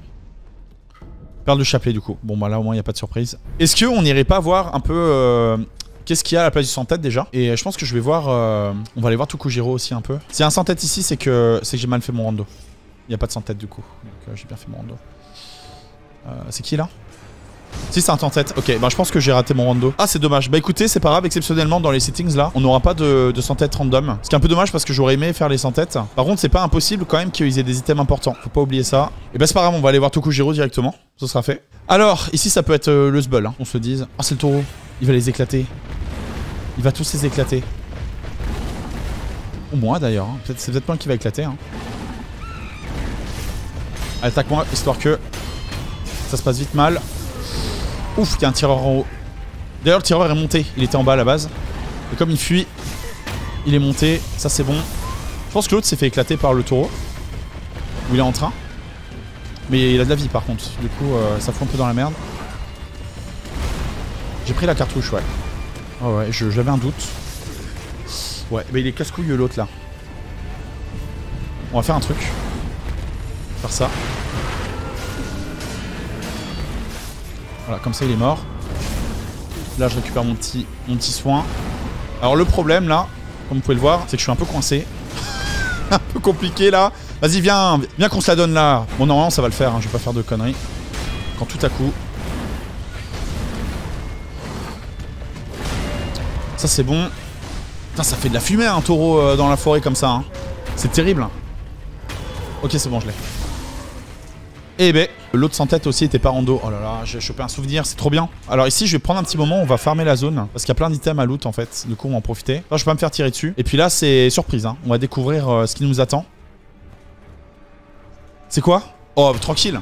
Perle de chapelet du coup. Bon bah là au moins il n'y a pas de surprise. Est-ce qu'on n'irait pas voir un peu euh, qu'est-ce qu'il y a à la place du sans-tête déjà? Et je pense que je vais voir... euh, on va aller voir Tukujiro aussi un peu. S'il y un sans-tête ici c'est que, c'est que j'ai mal fait mon rando. Il n'y a pas de sans-tête du coup. Donc euh, j'ai bien fait mon rando. Euh, c'est qui là? Si c'est un sans-tête, ok, bah je pense que j'ai raté mon rando. Ah c'est dommage, bah écoutez c'est pas grave, exceptionnellement dans les settings là, on n'aura pas de, de random. Ce qui est un peu dommage parce que j'aurais aimé faire les sans-têtes. Par contre c'est pas impossible quand même qu'ils aient des items importants, faut pas oublier ça. Et bah c'est pas grave, on va aller voir Tokujiro directement, ce sera fait. Alors, ici ça peut être euh, le sbul, hein, on se dise. Ah c'est le taureau, il va les éclater. Il va tous les éclater. Ou moi d'ailleurs. Hein. c'est peut-être moi qui va éclater. Hein. Attaque-moi, histoire que ça se passe vite mal. Ouf, il y a un tireur en haut. D'ailleurs, le tireur est monté. Il était en bas à la base. Et comme il fuit, il est monté. Ça, c'est bon. Je pense que l'autre s'est fait éclater par le taureau. Où il est en train. Mais il a de la vie par contre. Du coup, euh, ça fout un peu dans la merde. J'ai pris la cartouche, ouais. Oh ouais, j'avais un doute. Ouais, mais il est casse-couille l'autre là. On va faire un truc. Faire ça. Voilà, comme ça il est mort. Là je récupère mon petit, mon petit soin. Alors le problème là, comme vous pouvez le voir, c'est que je suis un peu coincé. *laughs* un peu compliqué là. Vas-y viens, viens qu'on se la donne là. Bon normalement ça va le faire, hein, je vais pas faire de conneries. Quand tout à coup... Ça c'est bon. Putain ça fait de la fumée un taureau euh, dans la forêt comme ça. Hein. C'est terrible. Ok c'est bon je l'ai. Eh ben, l'autre sans tête aussi était par en dos. Oh là là, j'ai chopé un souvenir, c'est trop bien. Alors ici, je vais prendre un petit moment, on va farmer la zone. Parce qu'il y a plein d'items à loot en fait. Du coup, on va en profiter. Je peux pas me faire tirer dessus. Et puis là, c'est surprise. Hein. On va découvrir euh, ce qui nous attend. C'est quoi? Oh, tranquille.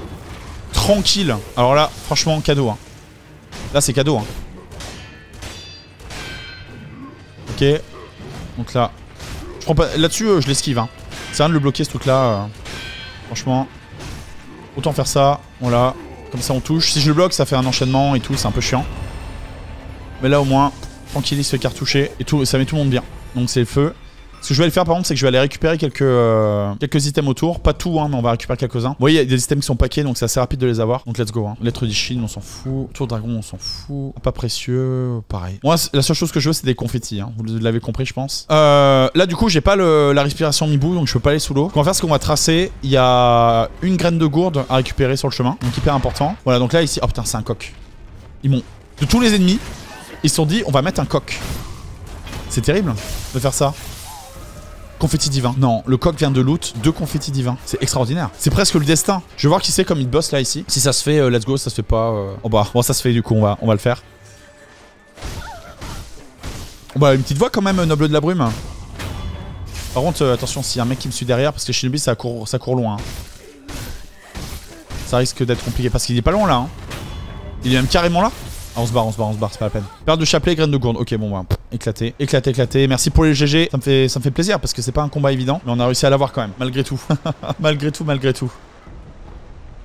Tranquille. Alors là, franchement, cadeau. Hein. Là, c'est cadeau. Hein. Ok. Donc là, pas... Là-dessus, euh, je l'esquive. Hein. C'est rien de le bloquer ce truc-là. Euh. Franchement. Autant faire ça, voilà. Comme ça on touche. Si je le bloque, ça fait un enchaînement et tout, c'est un peu chiant. Mais là au moins, tranquille, il se cartoucher et tout, ça met tout le monde bien. Donc c'est le feu. Ce que je vais aller faire par contre, c'est que je vais aller récupérer quelques, euh, quelques items autour. Pas tout, hein, mais on va récupérer quelques-uns. Vous voyez, il y a des items qui sont paquets, donc c'est assez rapide de les avoir. Donc let's go. Hein. Lettre d'Ichine, on s'en fout. Tour dragon, on s'en fout. Pas précieux, pareil. Moi, la seule chose que je veux, c'est des confettis. Hein. Vous l'avez compris, je pense. Euh, là, du coup, j'ai pas la respiration Mibou, donc je peux pas aller sous l'eau. On va faire ce qu'on va tracer. Il y a une graine de gourde à récupérer sur le chemin, donc hyper important. Voilà, donc là, ici... Oh putain, c'est un coq. Ils m'ont... De tous les ennemis, ils se sont dit, on va mettre un coq. C'est terrible de faire ça. Confetti divin. Non, le coq vient de loot, deux confettis divins. C'est extraordinaire. C'est presque le destin. Je vais voir qui c'est comme il bosse là ici. Si ça se fait, euh, let's go. Ça se fait pas. Euh... Oh bah, bon, ça se fait du coup. On va, on va le faire. Oh bah, une petite voix quand même, noble de la brume. Par contre, euh, attention, s'il y a un mec qui me suit derrière, parce que Shinobi ça court, ça court loin. Hein. Ça risque d'être compliqué parce qu'il est pas loin là. Hein. Il est même carrément là. Ah, on se barre, on se barre, on se barre, c'est pas la peine. Perte de chapelet, graine de gourde. Ok, bon, bah, éclaté, éclaté, éclaté. Merci pour les GG. Ça me fait, ça me fait plaisir parce que c'est pas un combat évident. Mais on a réussi à l'avoir quand même, malgré tout. *laughs* malgré tout, malgré tout.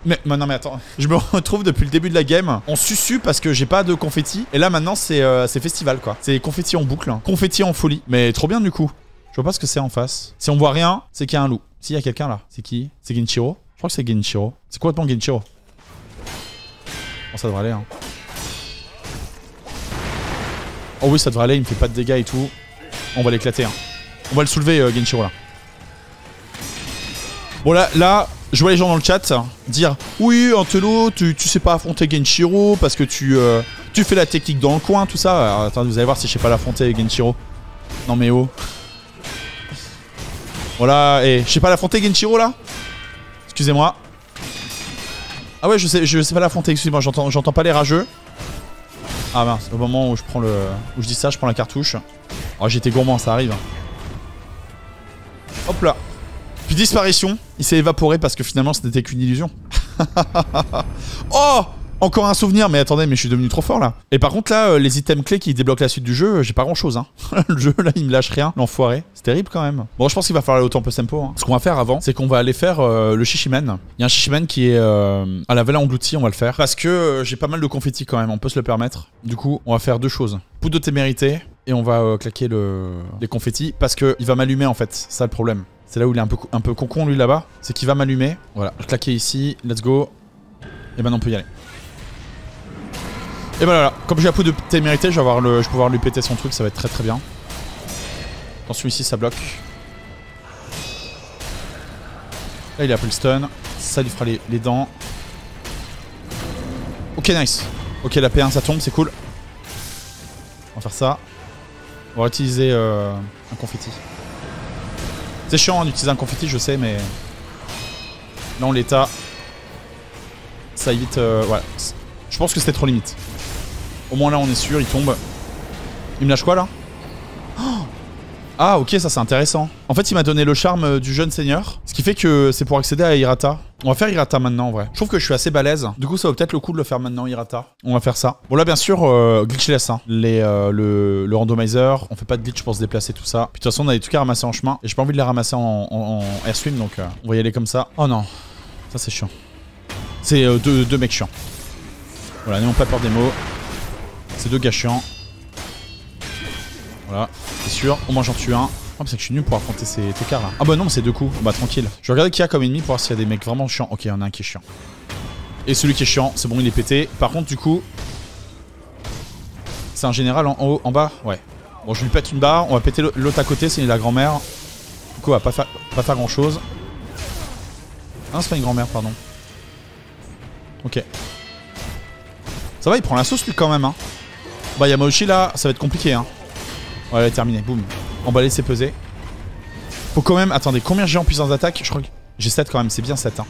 Mais, non mais attends, je me retrouve depuis le début de la game en susu parce que j'ai pas de confetti. Et là maintenant c'est euh, festival quoi. C'est confetti en boucle, hein. confetti en folie. Mais trop bien du coup. Je vois pas ce que c'est en face. Si on voit rien, c'est qu'il y a un loup. S'il y a quelqu'un là, c'est qui? C'est Genichiro Je crois que c'est Genichiro. C'est ton Genichiro Bon ça devrait aller hein. Oh oui, ça devrait aller, il me fait pas de dégâts et tout. On va l'éclater. Hein. On va le soulever, euh, Genshiro, là. Bon, là, là, je vois les gens dans le chat dire Oui, Antelo, tu, sais pas affronter Genshiro parce que tu, euh, tu fais la technique dans le coin, tout ça. Attendez, vous allez voir si je sais pas l'affronter, Genshiro. Non, mais oh. Voilà, et je sais pas l'affronter, Genshiro, là Excusez-moi. Ah ouais, je sais, je sais pas l'affronter, excusez-moi, j'entends pas les rageux. Ah mince, au moment où je prends le. où je dis ça, je prends la cartouche. Oh j'étais gourmand, ça arrive. Hop là. Puis disparition, il s'est évaporé parce que finalement ce n'était qu'une illusion. *laughs* oh encore un souvenir, mais attendez, mais je suis devenu trop fort là. Et par contre là, euh, les items clés qui débloquent la suite du jeu, j'ai pas grand chose. Hein. *laughs* le jeu là, il me lâche rien, l'enfoiré. C'est terrible quand même. Bon, je pense qu'il va falloir aller au temple Sempo. Hein. Ce qu'on va faire avant, c'est qu'on va aller faire euh, le Shishimen. Il y a un Shishimen qui est euh, à la vela engloutie, on va le faire. Parce que j'ai pas mal de confettis quand même, on peut se le permettre. Du coup, on va faire deux choses. Poudre de témérité, et on va claquer le... les confettis parce qu'il va m'allumer en fait. C'est ça le problème. C'est là où il est un peu, un peu lui là-bas. C'est qu'il va m'allumer. Voilà, claquer ici, let's go. Et maintenant on peut y aller. Et ben voilà, comme j'ai la poudre de témérité, je vais, pouvoir lui péter son truc, ça va être très très bien. Attention ici, ça bloque. Là, il a pris le stun. Ça lui fera les, dents. Ok, nice. Ok, la P1, ça tombe, c'est cool. On va faire ça. On va utiliser euh, un confetti. C'est chiant d'utiliser un confetti, je sais, mais... Là, on l'état. Ça évite... Euh, voilà. Je pense que c'était trop limite. Au moins là on est sûr, il tombe. Il me lâche quoi là Ah ok ça c'est intéressant. En fait il m'a donné le charme euh, du jeune seigneur. Ce qui fait que c'est pour accéder à Hirata. On va faire Hirata maintenant en vrai. Je trouve que je suis assez balèze. Du coup ça vaut peut-être le coup de le faire maintenant Hirata. On va faire ça. Bon là bien sûr euh, glitchless. Hein. Les, euh, le, randomizer. On fait pas de glitch pour se déplacer tout ça. Puis de toute façon on a des trucs à ramasser en chemin. Et j'ai pas envie de les ramasser en, en, en donc euh, on va y aller comme ça. Oh non. Ça c'est chiant. C'est euh, deux, deux mecs chiants. Voilà, n'ayons pas peur des mots. C'est deux gars chiants. Voilà, c'est sûr. Au moins j'en tue un. Ah, c'est que je suis nul pour affronter ces TK là. Ah bah non, c'est deux coups. Bah tranquille. Je vais regarder qui y a comme ennemi pour voir s'il y a des mecs vraiment chiants. Ok, il y en a un qui est chiant. Et celui qui est chiant, c'est bon, il est pété. Par contre, du coup. C'est un général en haut, en bas? Ouais. Bon, je lui pète une barre. On va péter l'autre à côté, c'est la grand-mère. Du coup, on va pas faire, pas faire grand chose. Ah, c'est pas une grand-mère, pardon. Ok. Ça va, il prend la sauce lui quand même. Hein. Bah, Yamauchi là, ça va être compliqué. Hein. Voilà, terminé. Boum. Emballé, c'est pesé. Faut quand même. Attendez, combien j'ai en puissance d'attaque? Je crois que j'ai 7 quand même, c'est bien 7. Hein.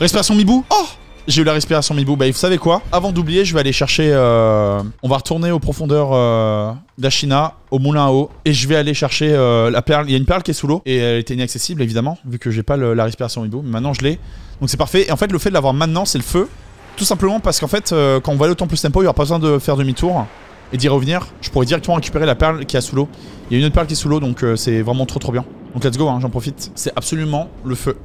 Respiration Mibou Oh J'ai eu la respiration Mibou. Bah, vous savez quoi? Avant d'oublier, je vais aller chercher. Euh... On va retourner aux profondeurs euh... d'Ashina, au moulin à eau. Et je vais aller chercher euh, la perle. Il y a une perle qui est sous l'eau. Et elle était inaccessible, évidemment, vu que j'ai pas la respiration Mibou. Mais maintenant, je l'ai. Donc, c'est parfait. Et en fait, le fait de l'avoir maintenant, c'est le feu. Tout simplement parce qu'en fait, euh, quand on va aller au temple tempo, il n'y aura pas besoin de faire demi-tour et d'y revenir. Je pourrais directement récupérer la perle qui est sous l'eau. Il y a une autre perle qui est sous l'eau, donc euh, c'est vraiment trop trop bien. Donc let's go, hein, j'en profite. C'est absolument le feu.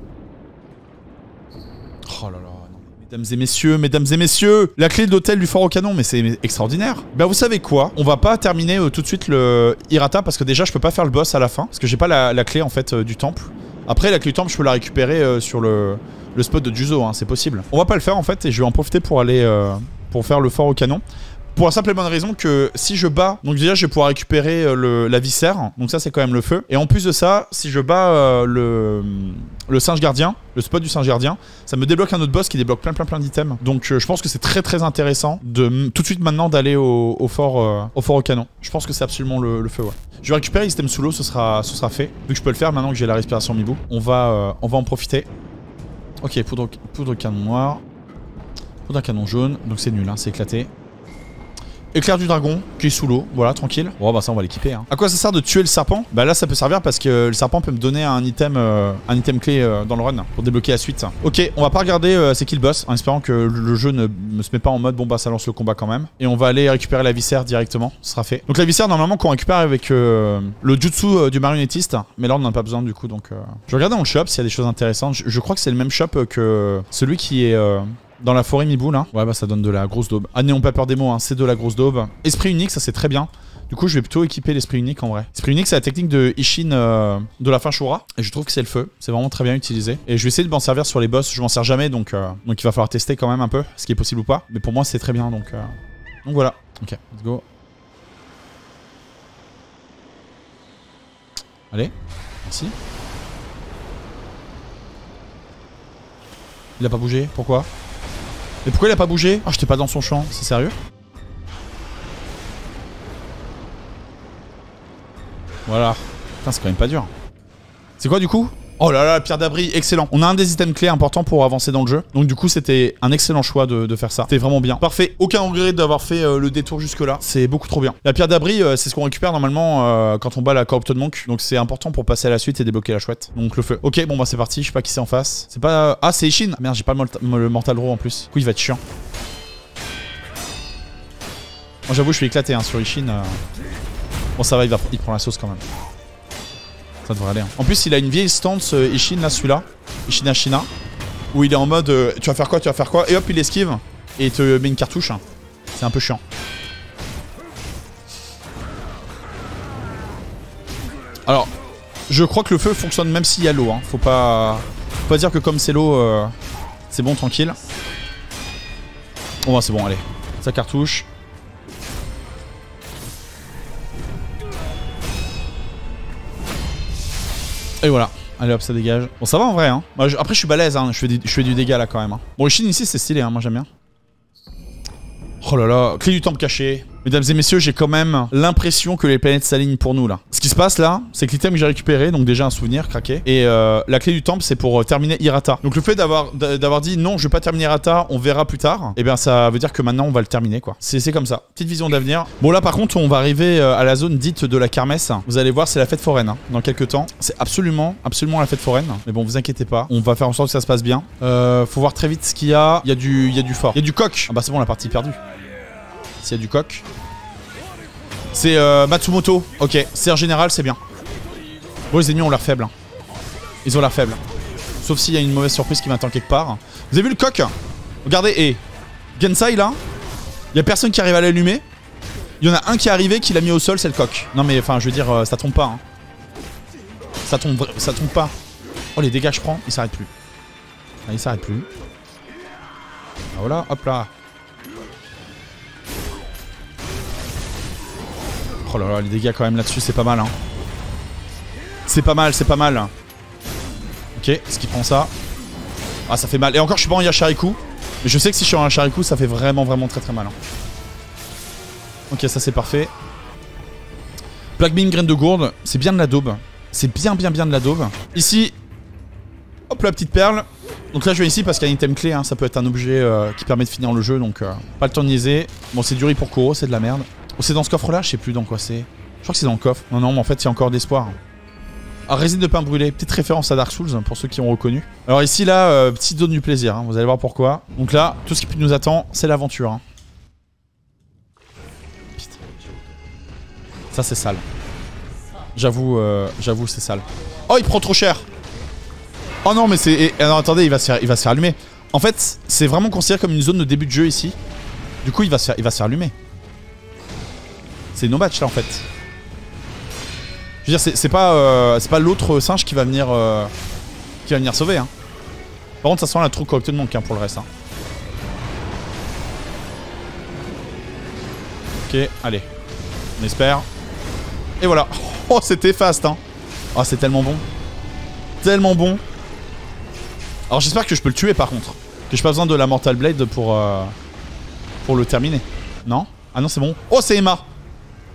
Oh là là, non. Mesdames et messieurs, mesdames et messieurs, la clé de l'hôtel du fort au canon, mais c'est extraordinaire. Bah vous savez quoi? On va pas terminer euh, tout de suite le Hirata parce que déjà je peux pas faire le boss à la fin parce que j'ai pas la, la, clé en fait du temple. Après la clé du temple je peux la récupérer sur le, le spot de Juzo, hein, c'est possible. On va pas le faire en fait et je vais en profiter pour aller euh, pour faire le fort au canon. Pour la simple et bonne raison que si je bats, donc déjà je vais pouvoir récupérer euh, la viscère, donc ça c'est quand même le feu. Et en plus de ça, si je bats euh, le, le singe gardien, le spot du singe gardien, ça me débloque un autre boss qui débloque plein plein plein d'items. Donc je pense que c'est très très intéressant de tout de suite maintenant d'aller au, fort au fort au canon. Je pense que c'est absolument le, feu, ouais. Je vais récupérer l'item sous l'eau, ce sera, fait. Vu que je peux le faire maintenant que j'ai la respiration Mibou. On va, on va en profiter. Ok, poudre, poudre canon noir. Poudre canon jaune, donc c'est nul, hein, c'est éclaté. Éclair du dragon, qui est sous l'eau, voilà, tranquille. Bon, bah ça, on va l'équiper. Hein. À quoi ça sert de tuer le serpent? Bah là, ça peut servir parce que le serpent peut me donner un item, euh, un item clé euh, dans le run pour débloquer la suite. Ok, on va pas regarder euh, c'est qui le boss, en espérant que le jeu ne, se met pas en mode bon bah ça lance le combat quand même. Et on va aller récupérer la viscère directement, ce sera fait. Donc la viscère, normalement, qu'on récupère avec euh, le jutsu du marionnettiste, mais là on n'en a pas besoin du coup, donc... Je vais regarder dans le shop s'il y a des choses intéressantes. Je, je crois que c'est le même shop que celui qui est... Dans la forêt Mibou là Ouais bah ça donne de la grosse daube. Ah n'ayons pas peur des mots, hein, c'est de la grosse daube. Esprit unique, ça c'est très bien. Du coup je vais plutôt équiper l'esprit unique en vrai. Esprit unique c'est la technique de Ishin euh, de la fin Shura. Et je trouve que c'est le feu. C'est vraiment très bien utilisé. Et je vais essayer de m'en servir sur les boss. Je m'en sers jamais donc, euh, donc il va falloir tester quand même un peu ce qui est possible ou pas. Mais pour moi c'est très bien donc, euh... donc voilà. Ok, let's go. Allez, merci. Il a pas bougé, pourquoi? Mais pourquoi il a pas bougé Ah, j'étais pas dans son champ, c'est sérieux Voilà. Putain, c'est quand même pas dur. C'est quoi du coup Oh là là, pierre d'abri, excellent. On a un des items clés importants pour avancer dans le jeu. Donc du coup, c'était un excellent choix de, faire ça. C'était vraiment bien. Parfait. Aucun regret d'avoir fait euh, le détour jusque-là. C'est beaucoup trop bien. La pierre d'abri, euh, c'est ce qu'on récupère normalement euh, quand on bat la Corrupted Monk. Donc c'est important pour passer à la suite et débloquer la chouette. Donc le feu. Ok, bon bah c'est parti. Je sais pas qui c'est en face. C'est pas... Ah, c'est Ishin. Ah, merde, j'ai pas le, Mortal Draw en plus. Du coup, il va être chiant. Moi j'avoue, je suis éclaté hein, sur Ishin. Bon, ça va... il prend la sauce quand même. Ça devrait aller. Hein. En plus, il a une vieille stance euh, Ishin là, celui-là. Ishin Ashina. Où il est en mode euh, tu vas faire quoi, tu vas faire quoi. Et hop, il esquive. Et il te met une cartouche. Hein. C'est un peu chiant. Alors, je crois que le feu fonctionne même s'il y a l'eau. Hein. Faut pas. Faut pas dire que comme c'est l'eau, euh, c'est bon, tranquille. Bon, c'est bon, allez. Sa cartouche. Et voilà. Allez hop, ça dégage. Bon, ça va en vrai, hein. Je... Après, je suis balèze, hein. Je fais, du... je fais du dégât là quand même. Hein. Bon, le Shin ici, c'est stylé, hein. Moi, j'aime bien. Oh là là, clé du temple caché. Mesdames et messieurs, j'ai quand même l'impression que les planètes s'alignent pour nous là. Ce qui se passe là, c'est que l'item que j'ai récupéré, donc déjà un souvenir craqué, et euh, la clé du temple c'est pour euh, terminer Hirata. Donc le fait d'avoir d'avoir dit non, je vais pas terminer Hirata, on verra plus tard, et eh bien ça veut dire que maintenant on va le terminer quoi. C'est comme ça, petite vision d'avenir. Bon là par contre on va arriver euh, à la zone dite de la kermesse. Vous allez voir c'est la fête foraine hein, dans quelques temps. C'est absolument, absolument la fête foraine. Mais bon vous inquiétez pas, on va faire en sorte que ça se passe bien. Euh, faut voir très vite ce qu'il y a. Il y a du, il y a du fort. Il y a du coq. Ah bah c'est bon la partie perdue. S'il y a du coq. C'est euh, Matsumoto. Ok, c'est en général, c'est bien. Bon, les ennemis ont l'air faibles. Hein. Ils ont l'air faibles. Sauf s'il y a une mauvaise surprise qui m'attend quelque part. Vous avez vu le coq? Regardez, et Gensai là, il y a personne qui arrive à l'allumer. Il y en a un qui est arrivé, qui l'a mis au sol, c'est le coq. Non mais enfin, je veux dire, euh, ça tombe pas. Hein. Ça tombe, ça tombe pas. Oh les dégâts que je prends, il s'arrête plus. Ah, il s'arrête plus. Ah, voilà, hop là. Oh là là, les dégâts quand même là-dessus, c'est pas mal. Hein. C'est pas mal, c'est pas mal. Ok, est-ce qu'il prend ça? Ah, ça fait mal. Et encore, je suis pas en Yashariku. Mais je sais que si je suis en Yashariku, ça fait vraiment, vraiment très très mal. Hein. Ok, ça c'est parfait. Black Bean, graine de gourde. C'est bien de la daube. C'est bien, bien, bien de la daube. Ici, hop, la petite perle. Donc là, je vais ici parce qu'il y a un item clé. Hein. Ça peut être un objet euh, qui permet de finir le jeu. Donc, euh, pas le temps de niaiser. Bon, c'est du riz pour Kuro, c'est de la merde. Oh, c'est dans ce coffre-là Je sais plus dans quoi c'est. Je crois que c'est dans le coffre. Non, non, mais en fait, il y a encore d'espoir. Ah, résine de pain brûlé. Petite référence à Dark Souls, pour ceux qui ont reconnu. Alors ici, là, euh, petite zone du plaisir. Hein. Vous allez voir pourquoi. Donc là, tout ce qui nous attend, c'est l'aventure. Hein. Ça, c'est sale. J'avoue, euh, j'avoue, c'est sale. Oh, il prend trop cher Oh non, mais c'est... Non, attendez, il va, se faire... il va se faire allumer. En fait, c'est vraiment considéré comme une zone de début de jeu ici. Du coup, il va se il va se faire allumer. C'est no match là en fait. Je veux dire, c'est pas, euh, pas l'autre singe qui va venir euh, qui va venir sauver. Hein. Par contre, ça sent la trou corrupte de manque hein, pour le reste. Hein. Ok, allez. On espère. Et voilà. *laughs* Oh, c'était fast. Hein. Oh, c'est tellement bon. Tellement bon. Alors j'espère que je peux le tuer par contre. Que j'ai pas besoin de la Mortal Blade pour, euh, pour le terminer. Non? Ah non, c'est bon. Oh, c'est Emma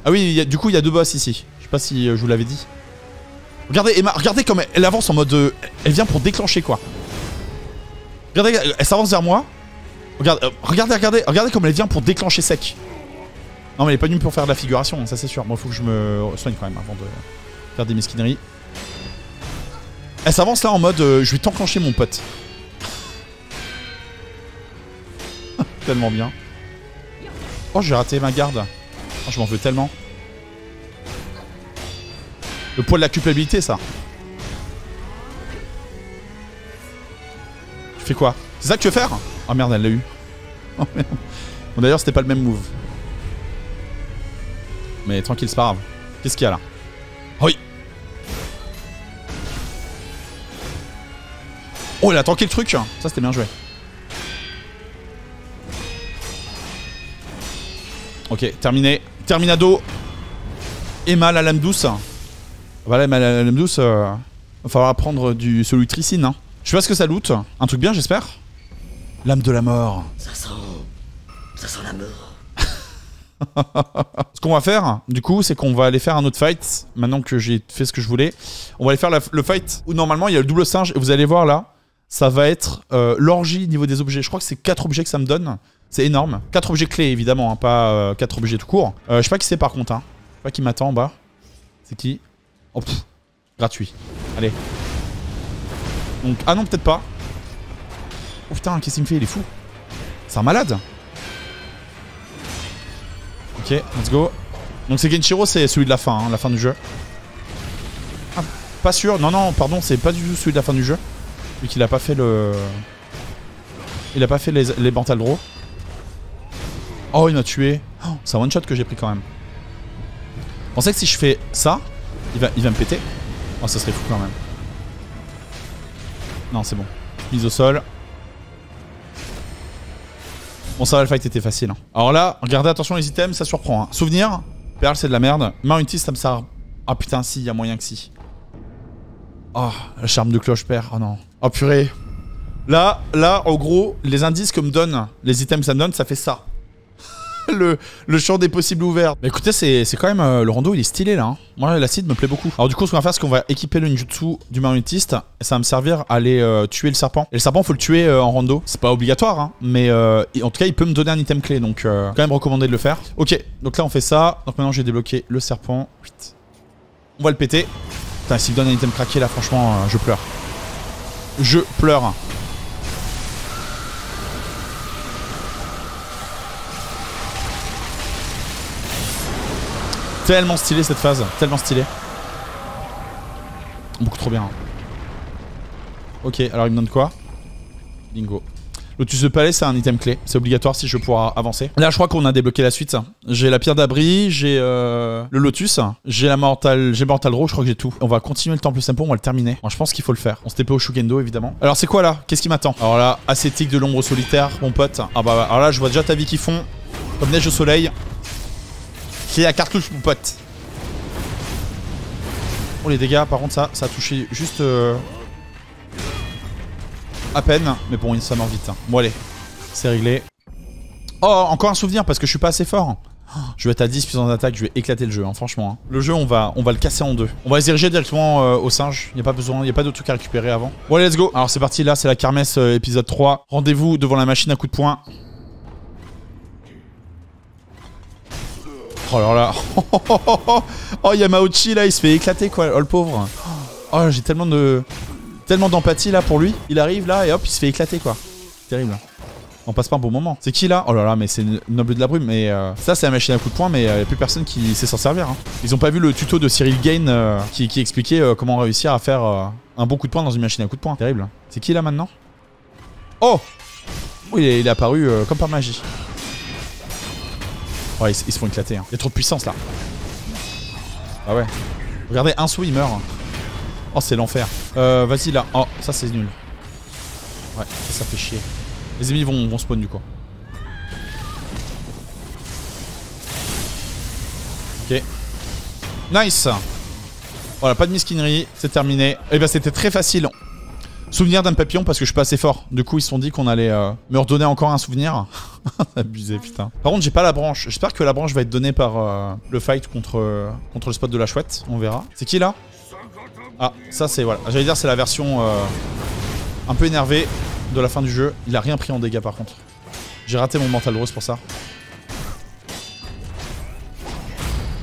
ah oui, du coup, il y a deux boss ici. Je sais pas si euh, je vous l'avais dit. Regardez, Emma, regardez comme elle, avance en mode... Euh, elle vient pour déclencher, quoi. Regardez, elle s'avance vers moi. Regardez, euh, regardez, regardez, regardez comme elle vient pour déclencher sec. Non, mais elle est pas venue pour faire de la figuration, ça c'est sûr. Moi, faut que je me soigne quand même avant de faire des mesquineries. Elle s'avance là en mode je vais t'enclencher mon pote. *laughs* Tellement bien. Oh, j'ai raté ma garde. Oh, je m'en veux tellement. Le poids de la culpabilité, ça. Tu fais quoi? C'est ça que tu veux faire? Oh merde, elle l'a eu. *laughs* Oh. Bon, d'ailleurs, c'était pas le même move. Mais tranquille, c'est pas grave. Qu'est-ce qu'il y a là? Oui Oh, il a tanké le truc Ça, c'était bien joué. Ok, terminé. Terminado. Emma la lame douce. Voilà, Emma la lame douce. Euh, va falloir prendre du solutricine. Hein. Je sais pas ce que ça loot. Un truc bien, j'espère. Lame de la mort. Ça sent. Ça sent la mort. *laughs* ce qu'on va faire, du coup, c'est qu'on va aller faire un autre fight. Maintenant que j'ai fait ce que je voulais. On va aller faire le fight où normalement il y a le double singe. Et vous allez voir là, ça va être euh, l'orgie niveau des objets. Je crois que c'est 4 objets que ça me donne. C'est énorme. 4 objets clés, évidemment, hein, pas 4 euh, objets tout court. Euh, je sais pas qui c'est par contre. Hein. Je sais pas qui m'attend en bas. C'est qui? Oh, pff. Gratuit. Allez. Donc, ah non, peut-être pas. Oh putain, qu'est-ce qu'il me fait? Il est fou. C'est un malade. Ok, let's go. Donc c'est Genshiro, c'est celui de la fin, hein, la fin du jeu. Ah, pas sûr. Non, non, pardon, c'est pas du tout celui de la fin du jeu. Vu qu'il a pas fait le... Il a pas fait les, les Bantal Draw. Oh, il m'a tué. Oh, c'est un one shot que j'ai pris quand même. Je pensais que si je fais ça, il va, il va me péter. Oh, ça serait fou quand même. Non, c'est bon. Mise au sol. Bon, ça va, le fight était facile. Hein. Alors là, regardez, attention les items, ça surprend. Hein. Souvenir, perle, c'est de la merde. Marintis, ça me sert. Ah putain, si, il y a moyen que si. Oh, le charme de cloche père. Oh non. Oh purée. Là, là, en gros, les indices que me donnent les items que ça me donne, ça fait ça. *laughs* le, champ des possibles ouvert. Mais écoutez, c'est quand même... euh, le rando, il est stylé, là. hein. Moi, l'acide me plaît beaucoup. Alors du coup, ce qu'on va faire, c'est qu'on va équiper le ninjutsu du marionnettiste. Et ça va me servir à aller euh, tuer le serpent. Et le serpent, faut le tuer euh, en rando. C'est pas obligatoire, hein. Mais en tout cas, il peut me donner un item clé. Donc, quand même recommandé de le faire. Ok, donc là, on fait ça. Donc maintenant, j'ai débloqué le serpent. On va le péter. Putain, s'il me donne un item craqué, là, franchement, je pleure. Je pleure. Tellement stylé cette phase, tellement stylé. Beaucoup trop bien. Ok, alors il me donne quoi? Bingo. Lotus de palais, c'est un item clé. C'est obligatoire si je veux pouvoir avancer. Là, je crois qu'on a débloqué la suite. J'ai la pierre d'abri, j'ai euh, le lotus, j'ai la mortal, j'ai mortal je crois que j'ai tout. On va continuer le temple Sempo, on va le terminer. Moi, je pense qu'il faut le faire. On se TP au Shugendo, évidemment. Alors, c'est quoi là? Qu'est-ce qui m'attend? Alors là, ascétique de l'ombre solitaire, mon pote. Ah bah, alors là, je vois déjà ta vie qui fond. Comme neige au soleil. Qui à cartouche, mon pote. Oh, les dégâts, par contre, ça, ça a touché juste. euh, à peine, mais bon, ça meurt vite. hein. Bon, allez, c'est réglé. Oh, encore un souvenir parce que je suis pas assez fort. Oh, Je vais être à 10 puissance d'attaque, je vais éclater le jeu, hein, franchement. hein. Le jeu, on va, on va le casser en deux. On va se diriger directement euh, au singe. Il n'y a pas besoin, il n'y a pas de truc à récupérer avant. Bon, allez, let's go. Alors, c'est parti, là, c'est la kermesse euh, épisode 3. Rendez-vous devant la machine à coups de poing. Oh là là. *laughs* Oh, Yamauchi, là, il se fait éclater, quoi. Oh, le pauvre. Oh, j'ai tellement de. Tellement d'empathie là pour lui. Il arrive là et hop, il se fait éclater quoi. Terrible. On passe pas un bon moment. C'est qui là? Oh là là, mais c'est Noble de la Brume. Mais euh, ça, c'est la machine à coup de poing, mais il n'y a plus personne qui sait s'en servir. hein. Ils ont pas vu le tuto de Cyril Gain euh, qui, expliquait euh, comment réussir à faire euh, un bon coup de poing dans une machine à coup de poing. Terrible. C'est qui là maintenant? Oh Oh, il est, apparu euh, comme par magie. Ouais, ils, se font éclater. hein. Il y a trop de puissance là. Ah ouais. Regardez, un saut, il meurt. Oh, c'est l'enfer. Euh, vas-y là. Oh, ça c'est nul. Ouais, ça, ça fait chier. Les ennemis vont, vont spawn du coup. Ok. Nice Voilà, pas de misquinerie, c'est terminé. Et ben c'était très facile. Souvenir d'un papillon parce que je suis pas assez fort. Du coup, ils se sont dit qu'on allait euh, me redonner encore un souvenir. *laughs* Abusé, putain. Par contre, j'ai pas la branche. J'espère que la branche va être donnée par euh, le fight contre, euh, contre le spot de la chouette. On verra. C'est qui là? Ah, ça c'est voilà. J'allais dire c'est la version un peu énervée de la fin du jeu. Il a rien pris en dégâts par contre. J'ai raté mon mental rose pour ça.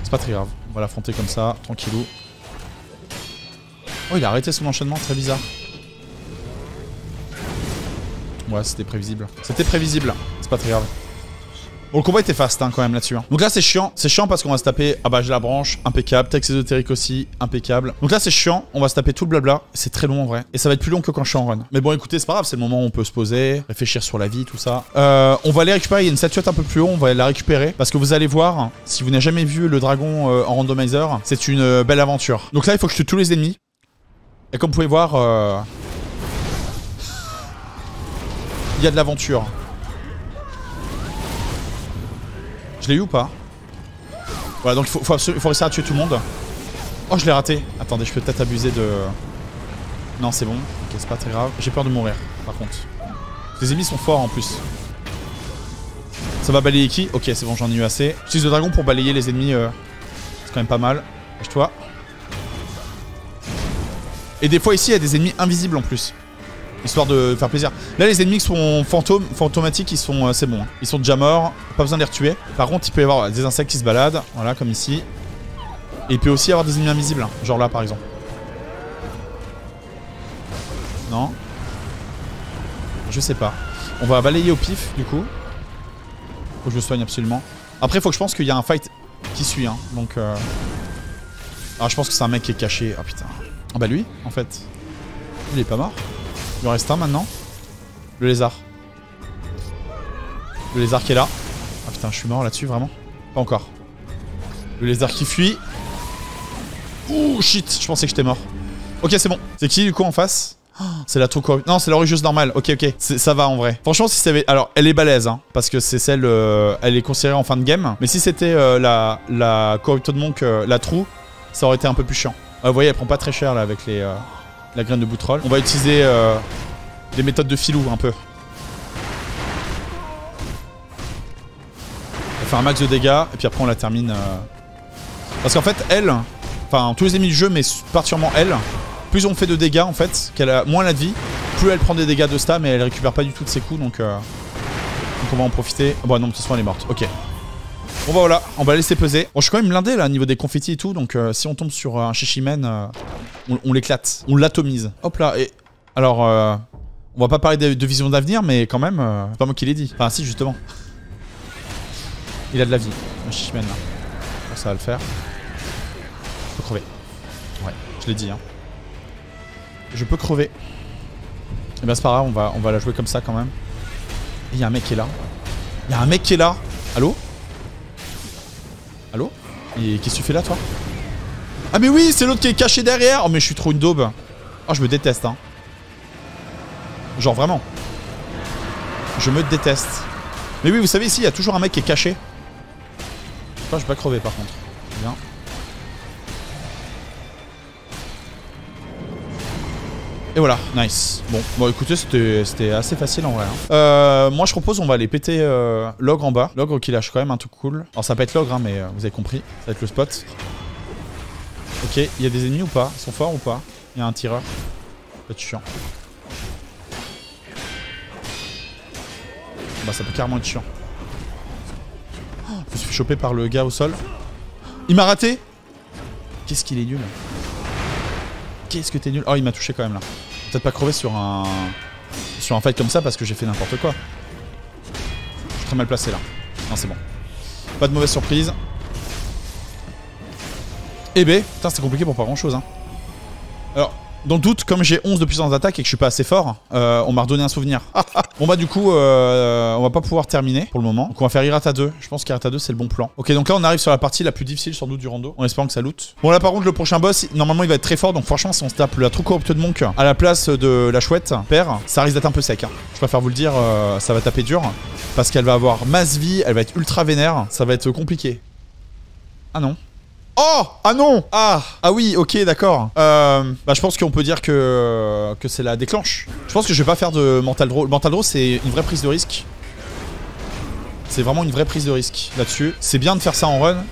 C'est pas très grave. On va l'affronter comme ça, tranquillou. Oh, il a arrêté son enchaînement, très bizarre. Ouais, c'était prévisible. C'était prévisible. C'est pas très grave. Bon, le combat était fast hein, quand même là-dessus. hein. Donc là, c'est chiant. C'est chiant parce qu'on va se taper. Ah bah, j'ai la branche, impeccable. Texte ésotérique aussi, impeccable. Donc là, c'est chiant. On va se taper tout le blabla. C'est très long en vrai. Et ça va être plus long que quand je suis en run. Mais bon, écoutez, c'est pas grave. C'est le moment où on peut se poser, réfléchir sur la vie, tout ça. Euh, on va aller récupérer. Il y a une statuette un peu plus haut. On va la récupérer. Parce que vous allez voir, si vous n'avez jamais vu le dragon euh, en randomizer, c'est une euh, belle aventure. Donc là, il faut que je tue tous les ennemis. Et comme vous pouvez voir, il y a de l'aventure. Je l'ai eu ou pas Voilà, donc il faut, réussir à tuer tout le monde. Oh, je l'ai raté. Attendez, je peux peut-être abuser de... Non, c'est bon. Ok, c'est pas très grave. J'ai peur de mourir, par contre. Les ennemis sont forts en plus. Ça va balayer qui Ok, c'est bon, j'en ai eu assez. J'utilise le dragon pour balayer les ennemis. euh, C'est quand même pas mal. Lâche-toi. Et des fois ici, il y a des ennemis invisibles en plus. Histoire de faire plaisir. Là, les ennemis qui sont fantômes, fantomatiques, ils sont, euh, c'est bon. hein. Ils sont déjà morts. Pas besoin de les retuer. Par contre, il peut y avoir des insectes qui se baladent. Voilà, comme ici. Et il peut aussi y avoir des ennemis invisibles. hein. Genre là, par exemple. Non Je sais pas. On va balayer au pif, du coup. Faut que je soigne absolument. Après, faut que je pense qu'il y a un fight qui suit. Hein. Donc, euh... Ah, je pense que c'est un mec qui est caché. Ah putain. Ah bah lui, en fait. Il est pas mort. Il en reste un maintenant. Le lézard. Le lézard qui est là. Ah putain, je suis mort là-dessus, vraiment Pas encore. Le lézard qui fuit. Ouh, shit, je pensais que j'étais mort. Ok, c'est bon. C'est qui du coup en face? C'est la trop Non, c'est la normale. Ok, ok. Ça va en vrai. Franchement, si avait. Alors, elle est balèze, hein, parce que c'est celle. euh, Elle est considérée en fin de game. Mais si c'était euh, la, la Corrupted Monk, euh, la trou, ça aurait été un peu plus chiant. Ah, vous voyez, elle prend pas très cher là avec les, euh, la graine de boutroll. On va utiliser euh, des méthodes de filou un peu. fait un max de dégâts, et puis après on la termine. euh. Parce qu'en fait, elle, enfin tous les ennemis du jeu, mais particulièrement elle, plus on fait de dégâts en fait, qu'elle a moins la de vie, plus elle prend des dégâts de sta, mais elle récupère pas du tout de ses coups, donc, euh, donc on va en profiter. Bon non, de toute façon elle est morte, ok. Bon bah voilà, on va laisser peser. Bon je suis quand même blindé là, au niveau des confettis et tout, donc euh, si on tombe sur euh, un Shishimen, euh, on, l'éclate, on l'atomise. Hop là, et... Alors, on va pas parler de, de vision d'avenir, mais quand même, c'est pas moi qui l'ai dit. Enfin si, justement. Il a de la vie, un Shishimen là. Ça va le faire. Je peux crever. Ouais, je l'ai dit hein. Je peux crever. Et ben c'est pas grave, on va, on va la jouer comme ça quand même. Il y a un mec qui est là. Il y a un mec qui est là. Allô? Et qu'est-ce que tu fais là toi? Ah mais oui, c'est l'autre qui est caché derrière Oh mais je suis trop une daube. Oh je me déteste hein. Genre vraiment. Je me déteste. Mais oui, vous savez ici, il y a toujours un mec qui est caché. Enfin, je vais pas crever par contre. Bien. Et voilà, nice. Bon, bon écoutez, c'était assez facile en vrai. hein. Euh, moi je propose, on va aller péter euh, l'ogre en bas. L'ogre qui lâche quand même un truc cool. Alors ça peut être l'ogre, hein, mais euh, vous avez compris. Ça va être le spot. Ok, il y a des ennemis ou pas? Ils sont forts ou pas? Il y a un tireur. Ça chiant. Bah ça peut carrément être chiant. Je me suis fait choper par le gars au sol. Il m'a raté Qu'est-ce qu'il est nul Qu'est-ce que t'es nul Oh il m'a touché quand même là. Peut-être pas crever sur un... Sur un fight comme ça parce que j'ai fait n'importe quoi. Je suis très mal placé là. Non c'est bon. Pas de mauvaise surprise. Eh ben, putain c'est compliqué pour pas grand chose hein. Alors, dans le doute, comme j'ai 11 de puissance d'attaque et que je suis pas assez fort, euh, on m'a redonné un souvenir. *laughs* bon bah du coup, euh, on va pas pouvoir terminer pour le moment. Donc on va faire Irata 2. Je pense qu'Irata 2 c'est le bon plan. Ok, donc là on arrive sur la partie la plus difficile sans doute du rando. En espérant que ça loot. Bon là par contre le prochain boss, normalement il va être très fort. Donc franchement si on se tape la trou corrupte de Monk à la place de la chouette, père, ça risque d'être un peu sec. hein. Je préfère vous le dire, euh, ça va taper dur. Parce qu'elle va avoir masse vie, elle va être ultra vénère. Ça va être compliqué. Ah non. Oh Ah non Ah Ah oui, ok, d'accord. Euh, bah je pense qu'on peut dire que, que c'est la déclenche. Je pense que je vais pas faire de mental draw. Le mental draw, c'est une vraie prise de risque. C'est vraiment une vraie prise de risque là-dessus. C'est bien de faire ça en run.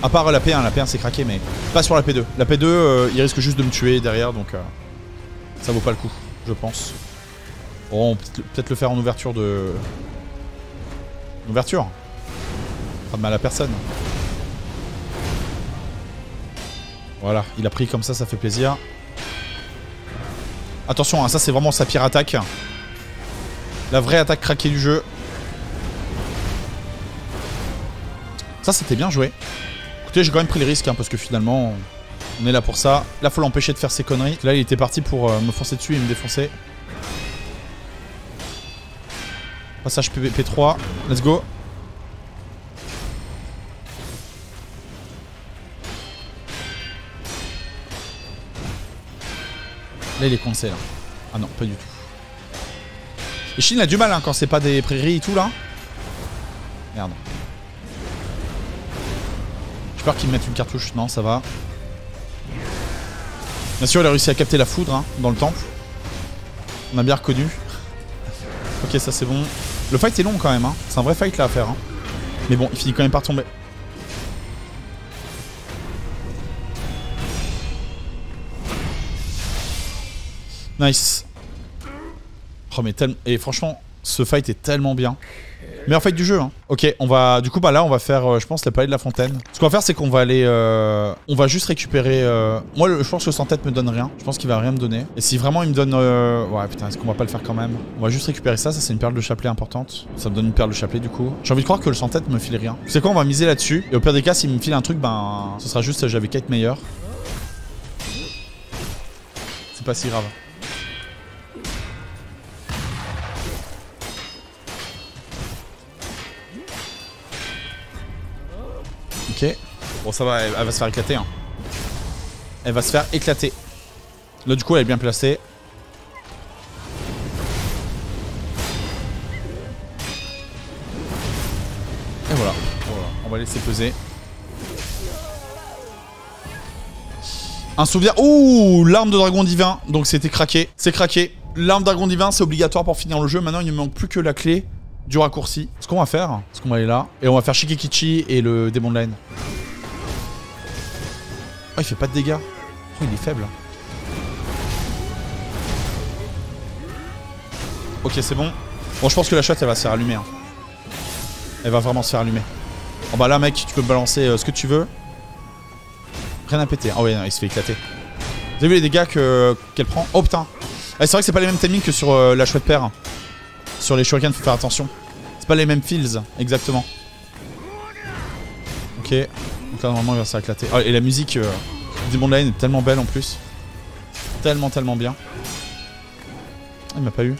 À part la P1, la P1 c'est craqué, mais pas sur la P2. La P2, euh, il risque juste de me tuer derrière, donc euh, ça vaut pas le coup, je pense. Bon, on peut peut-être le faire en ouverture de... En ouverture Pas de mal à personne. Voilà, il a pris comme ça, ça fait plaisir. Attention, hein, ça c'est vraiment sa pire attaque. La vraie attaque craquée du jeu. Ça c'était bien joué. Écoutez, j'ai quand même pris le risque, hein, parce que finalement, on est là pour ça. Là, faut l'empêcher de faire ses conneries. Là, il était parti pour euh, me foncer dessus et me défoncer. Passage P- P3, let's go. Là, il est coincé, là. Ah non, pas du tout. Et Shin a du mal, hein, quand c'est pas des prairies et tout, là. Merde. J'ai peur qu'il me mette une cartouche. Non, ça va. Bien sûr, il a réussi à capter la foudre hein, dans le temple. On a bien reconnu. *laughs* ok, ça c'est bon. Le fight est long quand même. Hein. C'est un vrai fight là à faire. hein. Mais bon, il finit quand même par tomber. Nice. Oh mais tellement... Et franchement, ce fight est tellement bien. Meilleur fight du jeu, hein. Ok, on va... Du coup, bah là, on va faire, euh, je pense, la palais de la fontaine. Ce qu'on va faire, c'est qu'on va aller... euh, On va juste récupérer... euh, Moi, le- je pense que sans tête me donne rien. Je pense qu'il va rien me donner. Et si vraiment il me donne... Ouais, putain, est-ce qu'on va pas le faire quand même? On va juste récupérer ça. Ça, c'est une perle de chapelet importante. Ça me donne une perle de chapelet, du coup. J'ai envie de croire que le sans tête me file rien. C'est quoi On va miser là-dessus. Et au pire des cas, s'il me file un truc, ben... Ce sera juste, j'avais Kate meilleur. C'est pas si grave. Ok. Bon, ça va, elle, va se faire éclater. Hein. Elle va se faire éclater. Là, du coup, elle est bien placée. Et voilà. Voilà. On va laisser peser. Un souvenir. Ouh L'arme de dragon divin. Donc, c'était craqué. C'est craqué. L'arme dragon divin, c'est obligatoire pour finir le jeu. Maintenant, il ne manque plus que la clé du raccourci. Ce qu'on va faire, ce qu'on va aller là, et on va faire Shikikichi et le démon de la haine. Oh, il fait pas de dégâts. Oh, il est faible. Ok, c'est bon. Bon, je pense que la chatte, elle va se faire allumer. hein. Elle va vraiment se faire allumer. Oh bah là, mec, tu peux me balancer euh, ce que tu veux. Rien à péter. Ah ouais, il se fait éclater. Vous avez vu les dégâts que- qu'elle prend? Oh putain C'est vrai que c'est pas les mêmes timings que sur euh, la chouette paire. Sur les shurikens, faut faire attention. C'est pas les mêmes feels, exactement. Ok. Donc là, normalement, il va se faire éclater. Oh, et la musique euh, Demon Line est tellement belle en plus. Tellement, tellement bien. Ah, il m'a pas eu.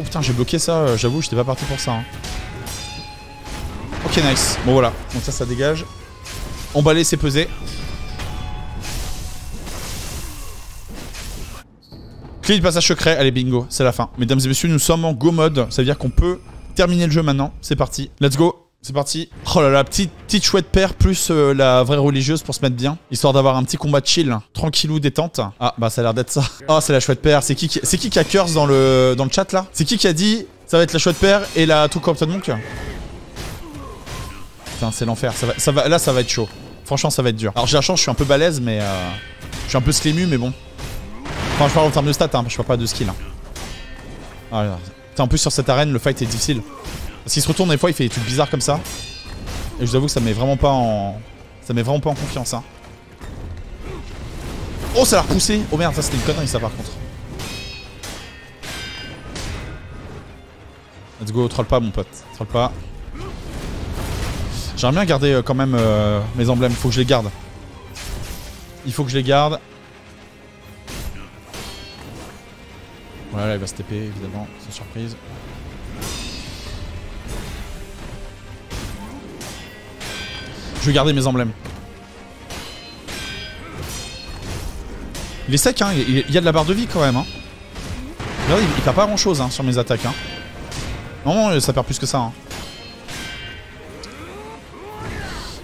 Oh putain, j'ai bloqué ça, euh, j'avoue, j'étais pas parti pour ça. hein. Ok, nice. Bon, voilà. Donc ça, ça dégage. Emballer, c'est peser. Clé du passage secret, allez bingo, c'est la fin. Mesdames et messieurs, nous sommes en go mode, ça veut dire qu'on peut terminer le jeu maintenant. C'est parti, let's go, c'est parti. Oh là là, petite, petite chouette paire plus euh, la vraie religieuse pour se mettre bien, histoire d'avoir un petit combat chill, tranquillou, détente. Ah bah ça a l'air d'être ça. Oh c'est la chouette paire, c'est qui, qui- qui qui a curse dans le, dans le chat là? C'est qui qui a dit ça va être la chouette paire et la True Corrupted Monk? Putain c'est l'enfer, ça va, ça va, là ça va être chaud. Franchement ça va être dur. Alors j'ai la chance, je suis un peu balèze mais euh, je suis un peu slému mais bon. Je parle en termes de stats, hein, je parle pas de skill. Hein. Ah, en plus, sur cette arène, le fight est difficile. Parce qu'il se retourne des fois, il fait des trucs bizarres comme ça. Et je vous avoue que ça me met vraiment pas en. Ça me met vraiment pas en confiance. Hein. Oh, ça l'a repoussé Oh merde, ça c'était une connerie, ça par contre. Let's go, troll pas, mon pote. Troll pas. J'aimerais bien garder euh, quand même euh, mes emblèmes, faut que je les garde. Il faut que je les garde. Voilà, là, il va se TP, évidemment, sans surprise. Je vais garder mes emblèmes. Il est sec, hein. Il y a de la barre de vie quand même. Hein. Il, perd pas grand chose hein, sur mes attaques. Hein. Non, non, ça perd plus que ça. Hein.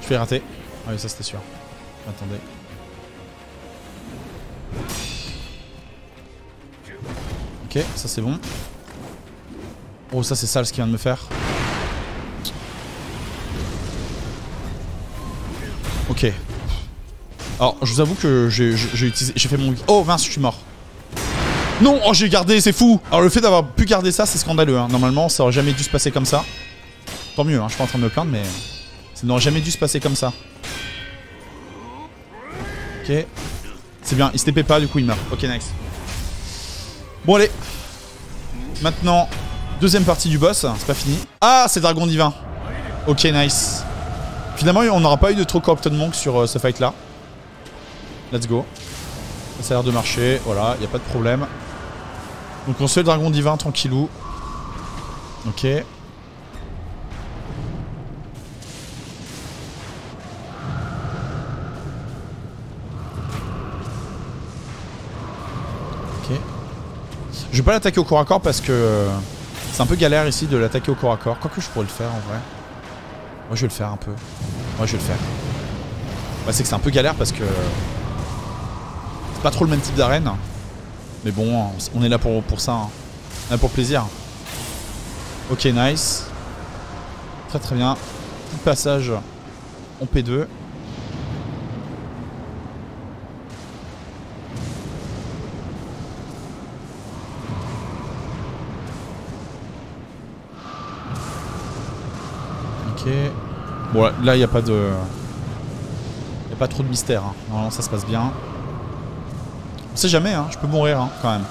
Je vais rater. Ah oui, ça c'était sûr. Attendez. Ça c'est bon. Oh, ça c'est sale ce qu'il vient de me faire. Ok. Alors, je vous avoue que j'ai j'ai utilisé, j'ai fait mon. Oh mince, je suis mort. Non, oh j'ai gardé, c'est fou. Alors le fait d'avoir pu garder ça, c'est scandaleux. hein. Normalement, ça aurait jamais dû se passer comme ça. Tant mieux, hein, je suis pas en train de me plaindre, mais ça n'aurait jamais dû se passer comme ça. Ok. C'est bien, il se TP pas, du coup il meurt. Ok, nice. Bon allez. Maintenant, deuxième partie du boss, c'est pas fini. Ah, c'est Dragon Divin. Ok, nice. Finalement, on n'aura pas eu de trop Corrupted Monk sur euh, ce fight là. Let's go. Ça a l'air de marcher, voilà, y a pas de problème. Donc on se fait le Dragon Divin tranquillou. Ok. Je vais pas l'attaquer au corps à corps parce que euh, c'est un peu galère ici de l'attaquer au corps à corps. Quoique je pourrais le faire en vrai. Moi je vais le faire un peu. Moi je vais le faire. Ouais, c'est que c'est un peu galère parce que c'est pas trop le même type d'arène. Mais bon, on est là pour, pour ça. hein. On est là pour plaisir. Ok, nice. Très très bien. Petit passage en P2. Là, il n'y a pas de... Il a pas trop de mystère. hein. Normalement, ça se passe bien. On sait jamais, hein. Je peux mourir, hein, quand même.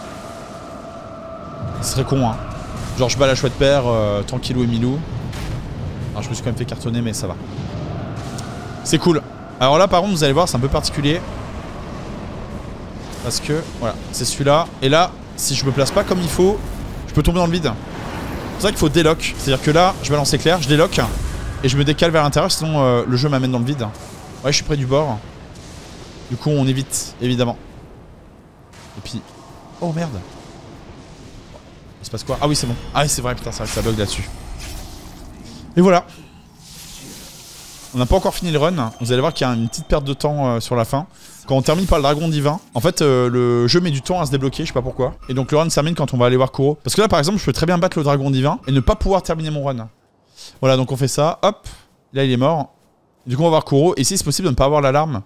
Ce serait con, hein. Genre, je bats la chouette père, euh, tranquillou et milou. Alors, je me suis quand même fait cartonner, mais ça va. C'est cool. Alors là, par contre, vous allez voir, c'est un peu particulier. Parce que, voilà, c'est celui-là. Et là, si je me place pas comme il faut, je peux tomber dans le vide. C'est pour ça qu'il faut délock. C'est-à-dire que là, je balance éclair, je délock. Et je me décale vers l'intérieur, sinon euh, le jeu m'amène dans le vide. Ouais, je suis près du bord. Du coup, on évite, évidemment. Et puis... Oh merde Il se passe quoi? Ah oui, c'est bon. Ah oui, c'est vrai, putain, que ça bug là-dessus. Et voilà. On n'a pas encore fini le run. Vous allez voir qu'il y a une petite perte de temps euh, sur la fin. Quand on termine par le dragon divin, en fait, euh, le jeu met du temps à se débloquer, je sais pas pourquoi. Et donc le run termine quand on va aller voir Kuro. Parce que là, par exemple, je peux très bien battre le dragon divin et ne pas pouvoir terminer mon run. Voilà, donc on fait ça. Hop, là il est mort. Du coup, on va voir Kuro. Et ici, c'est possible de ne pas avoir l'alarme?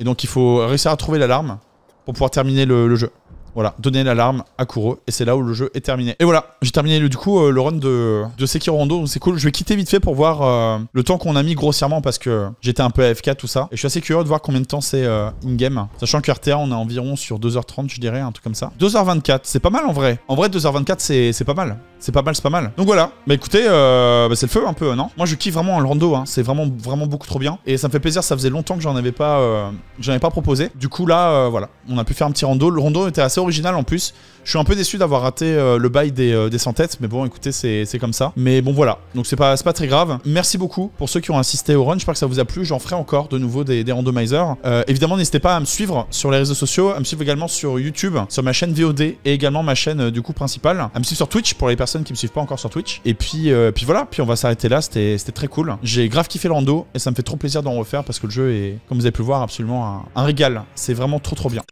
Et donc, il faut réussir à trouver l'alarme pour pouvoir terminer le jeu. Voilà, donner l'alarme à Kuro, et c'est là où le jeu est terminé. Et voilà, j'ai terminé du coup euh, le run de, de Sekiro Rondo, c'est cool. Je vais quitter vite fait pour voir euh, le temps qu'on a mis grossièrement parce que j'étais un peu AFK, tout ça. Et je suis assez curieux de voir combien de temps c'est euh, in-game. Sachant que RTA, on est environ sur 2h30, je dirais, un truc comme ça. 2h24, c'est pas mal en vrai. En vrai, 2h24, c'est pas mal. C'est pas mal, c'est pas mal. Donc voilà, bah écoutez, bah, c'est le feu un peu, non? Moi je kiffe vraiment le rando, hein. c'est vraiment, vraiment beaucoup trop bien. Et ça me fait plaisir, ça faisait longtemps que j'en avais pas, avais pas proposé. Du coup là, voilà, on a pu faire un petit rando. Le rando était assez original en plus. Je suis un peu déçu d'avoir raté euh, le bail des, euh, des 100 têtes, mais bon, écoutez, c'est comme ça. Mais bon, voilà. Donc c'est pas, pas très grave. Merci beaucoup pour ceux qui ont assisté au run. J'espère que ça vous a plu. J'en ferai encore de nouveau des, des randomizers. Euh, évidemment, n'hésitez pas à me suivre sur les réseaux sociaux, à me suivre également sur YouTube, sur ma chaîne VOD et également ma chaîne du coup principale. À me suivre sur Twitch pour les personnes qui me suivent pas encore sur Twitch. Et puis, puis voilà. Puis on va s'arrêter là. C'était très cool. J'ai grave kiffé le rando et ça me fait trop plaisir d'en refaire parce que le jeu est, comme vous avez pu le voir, absolument un régal. C'est vraiment trop trop bien.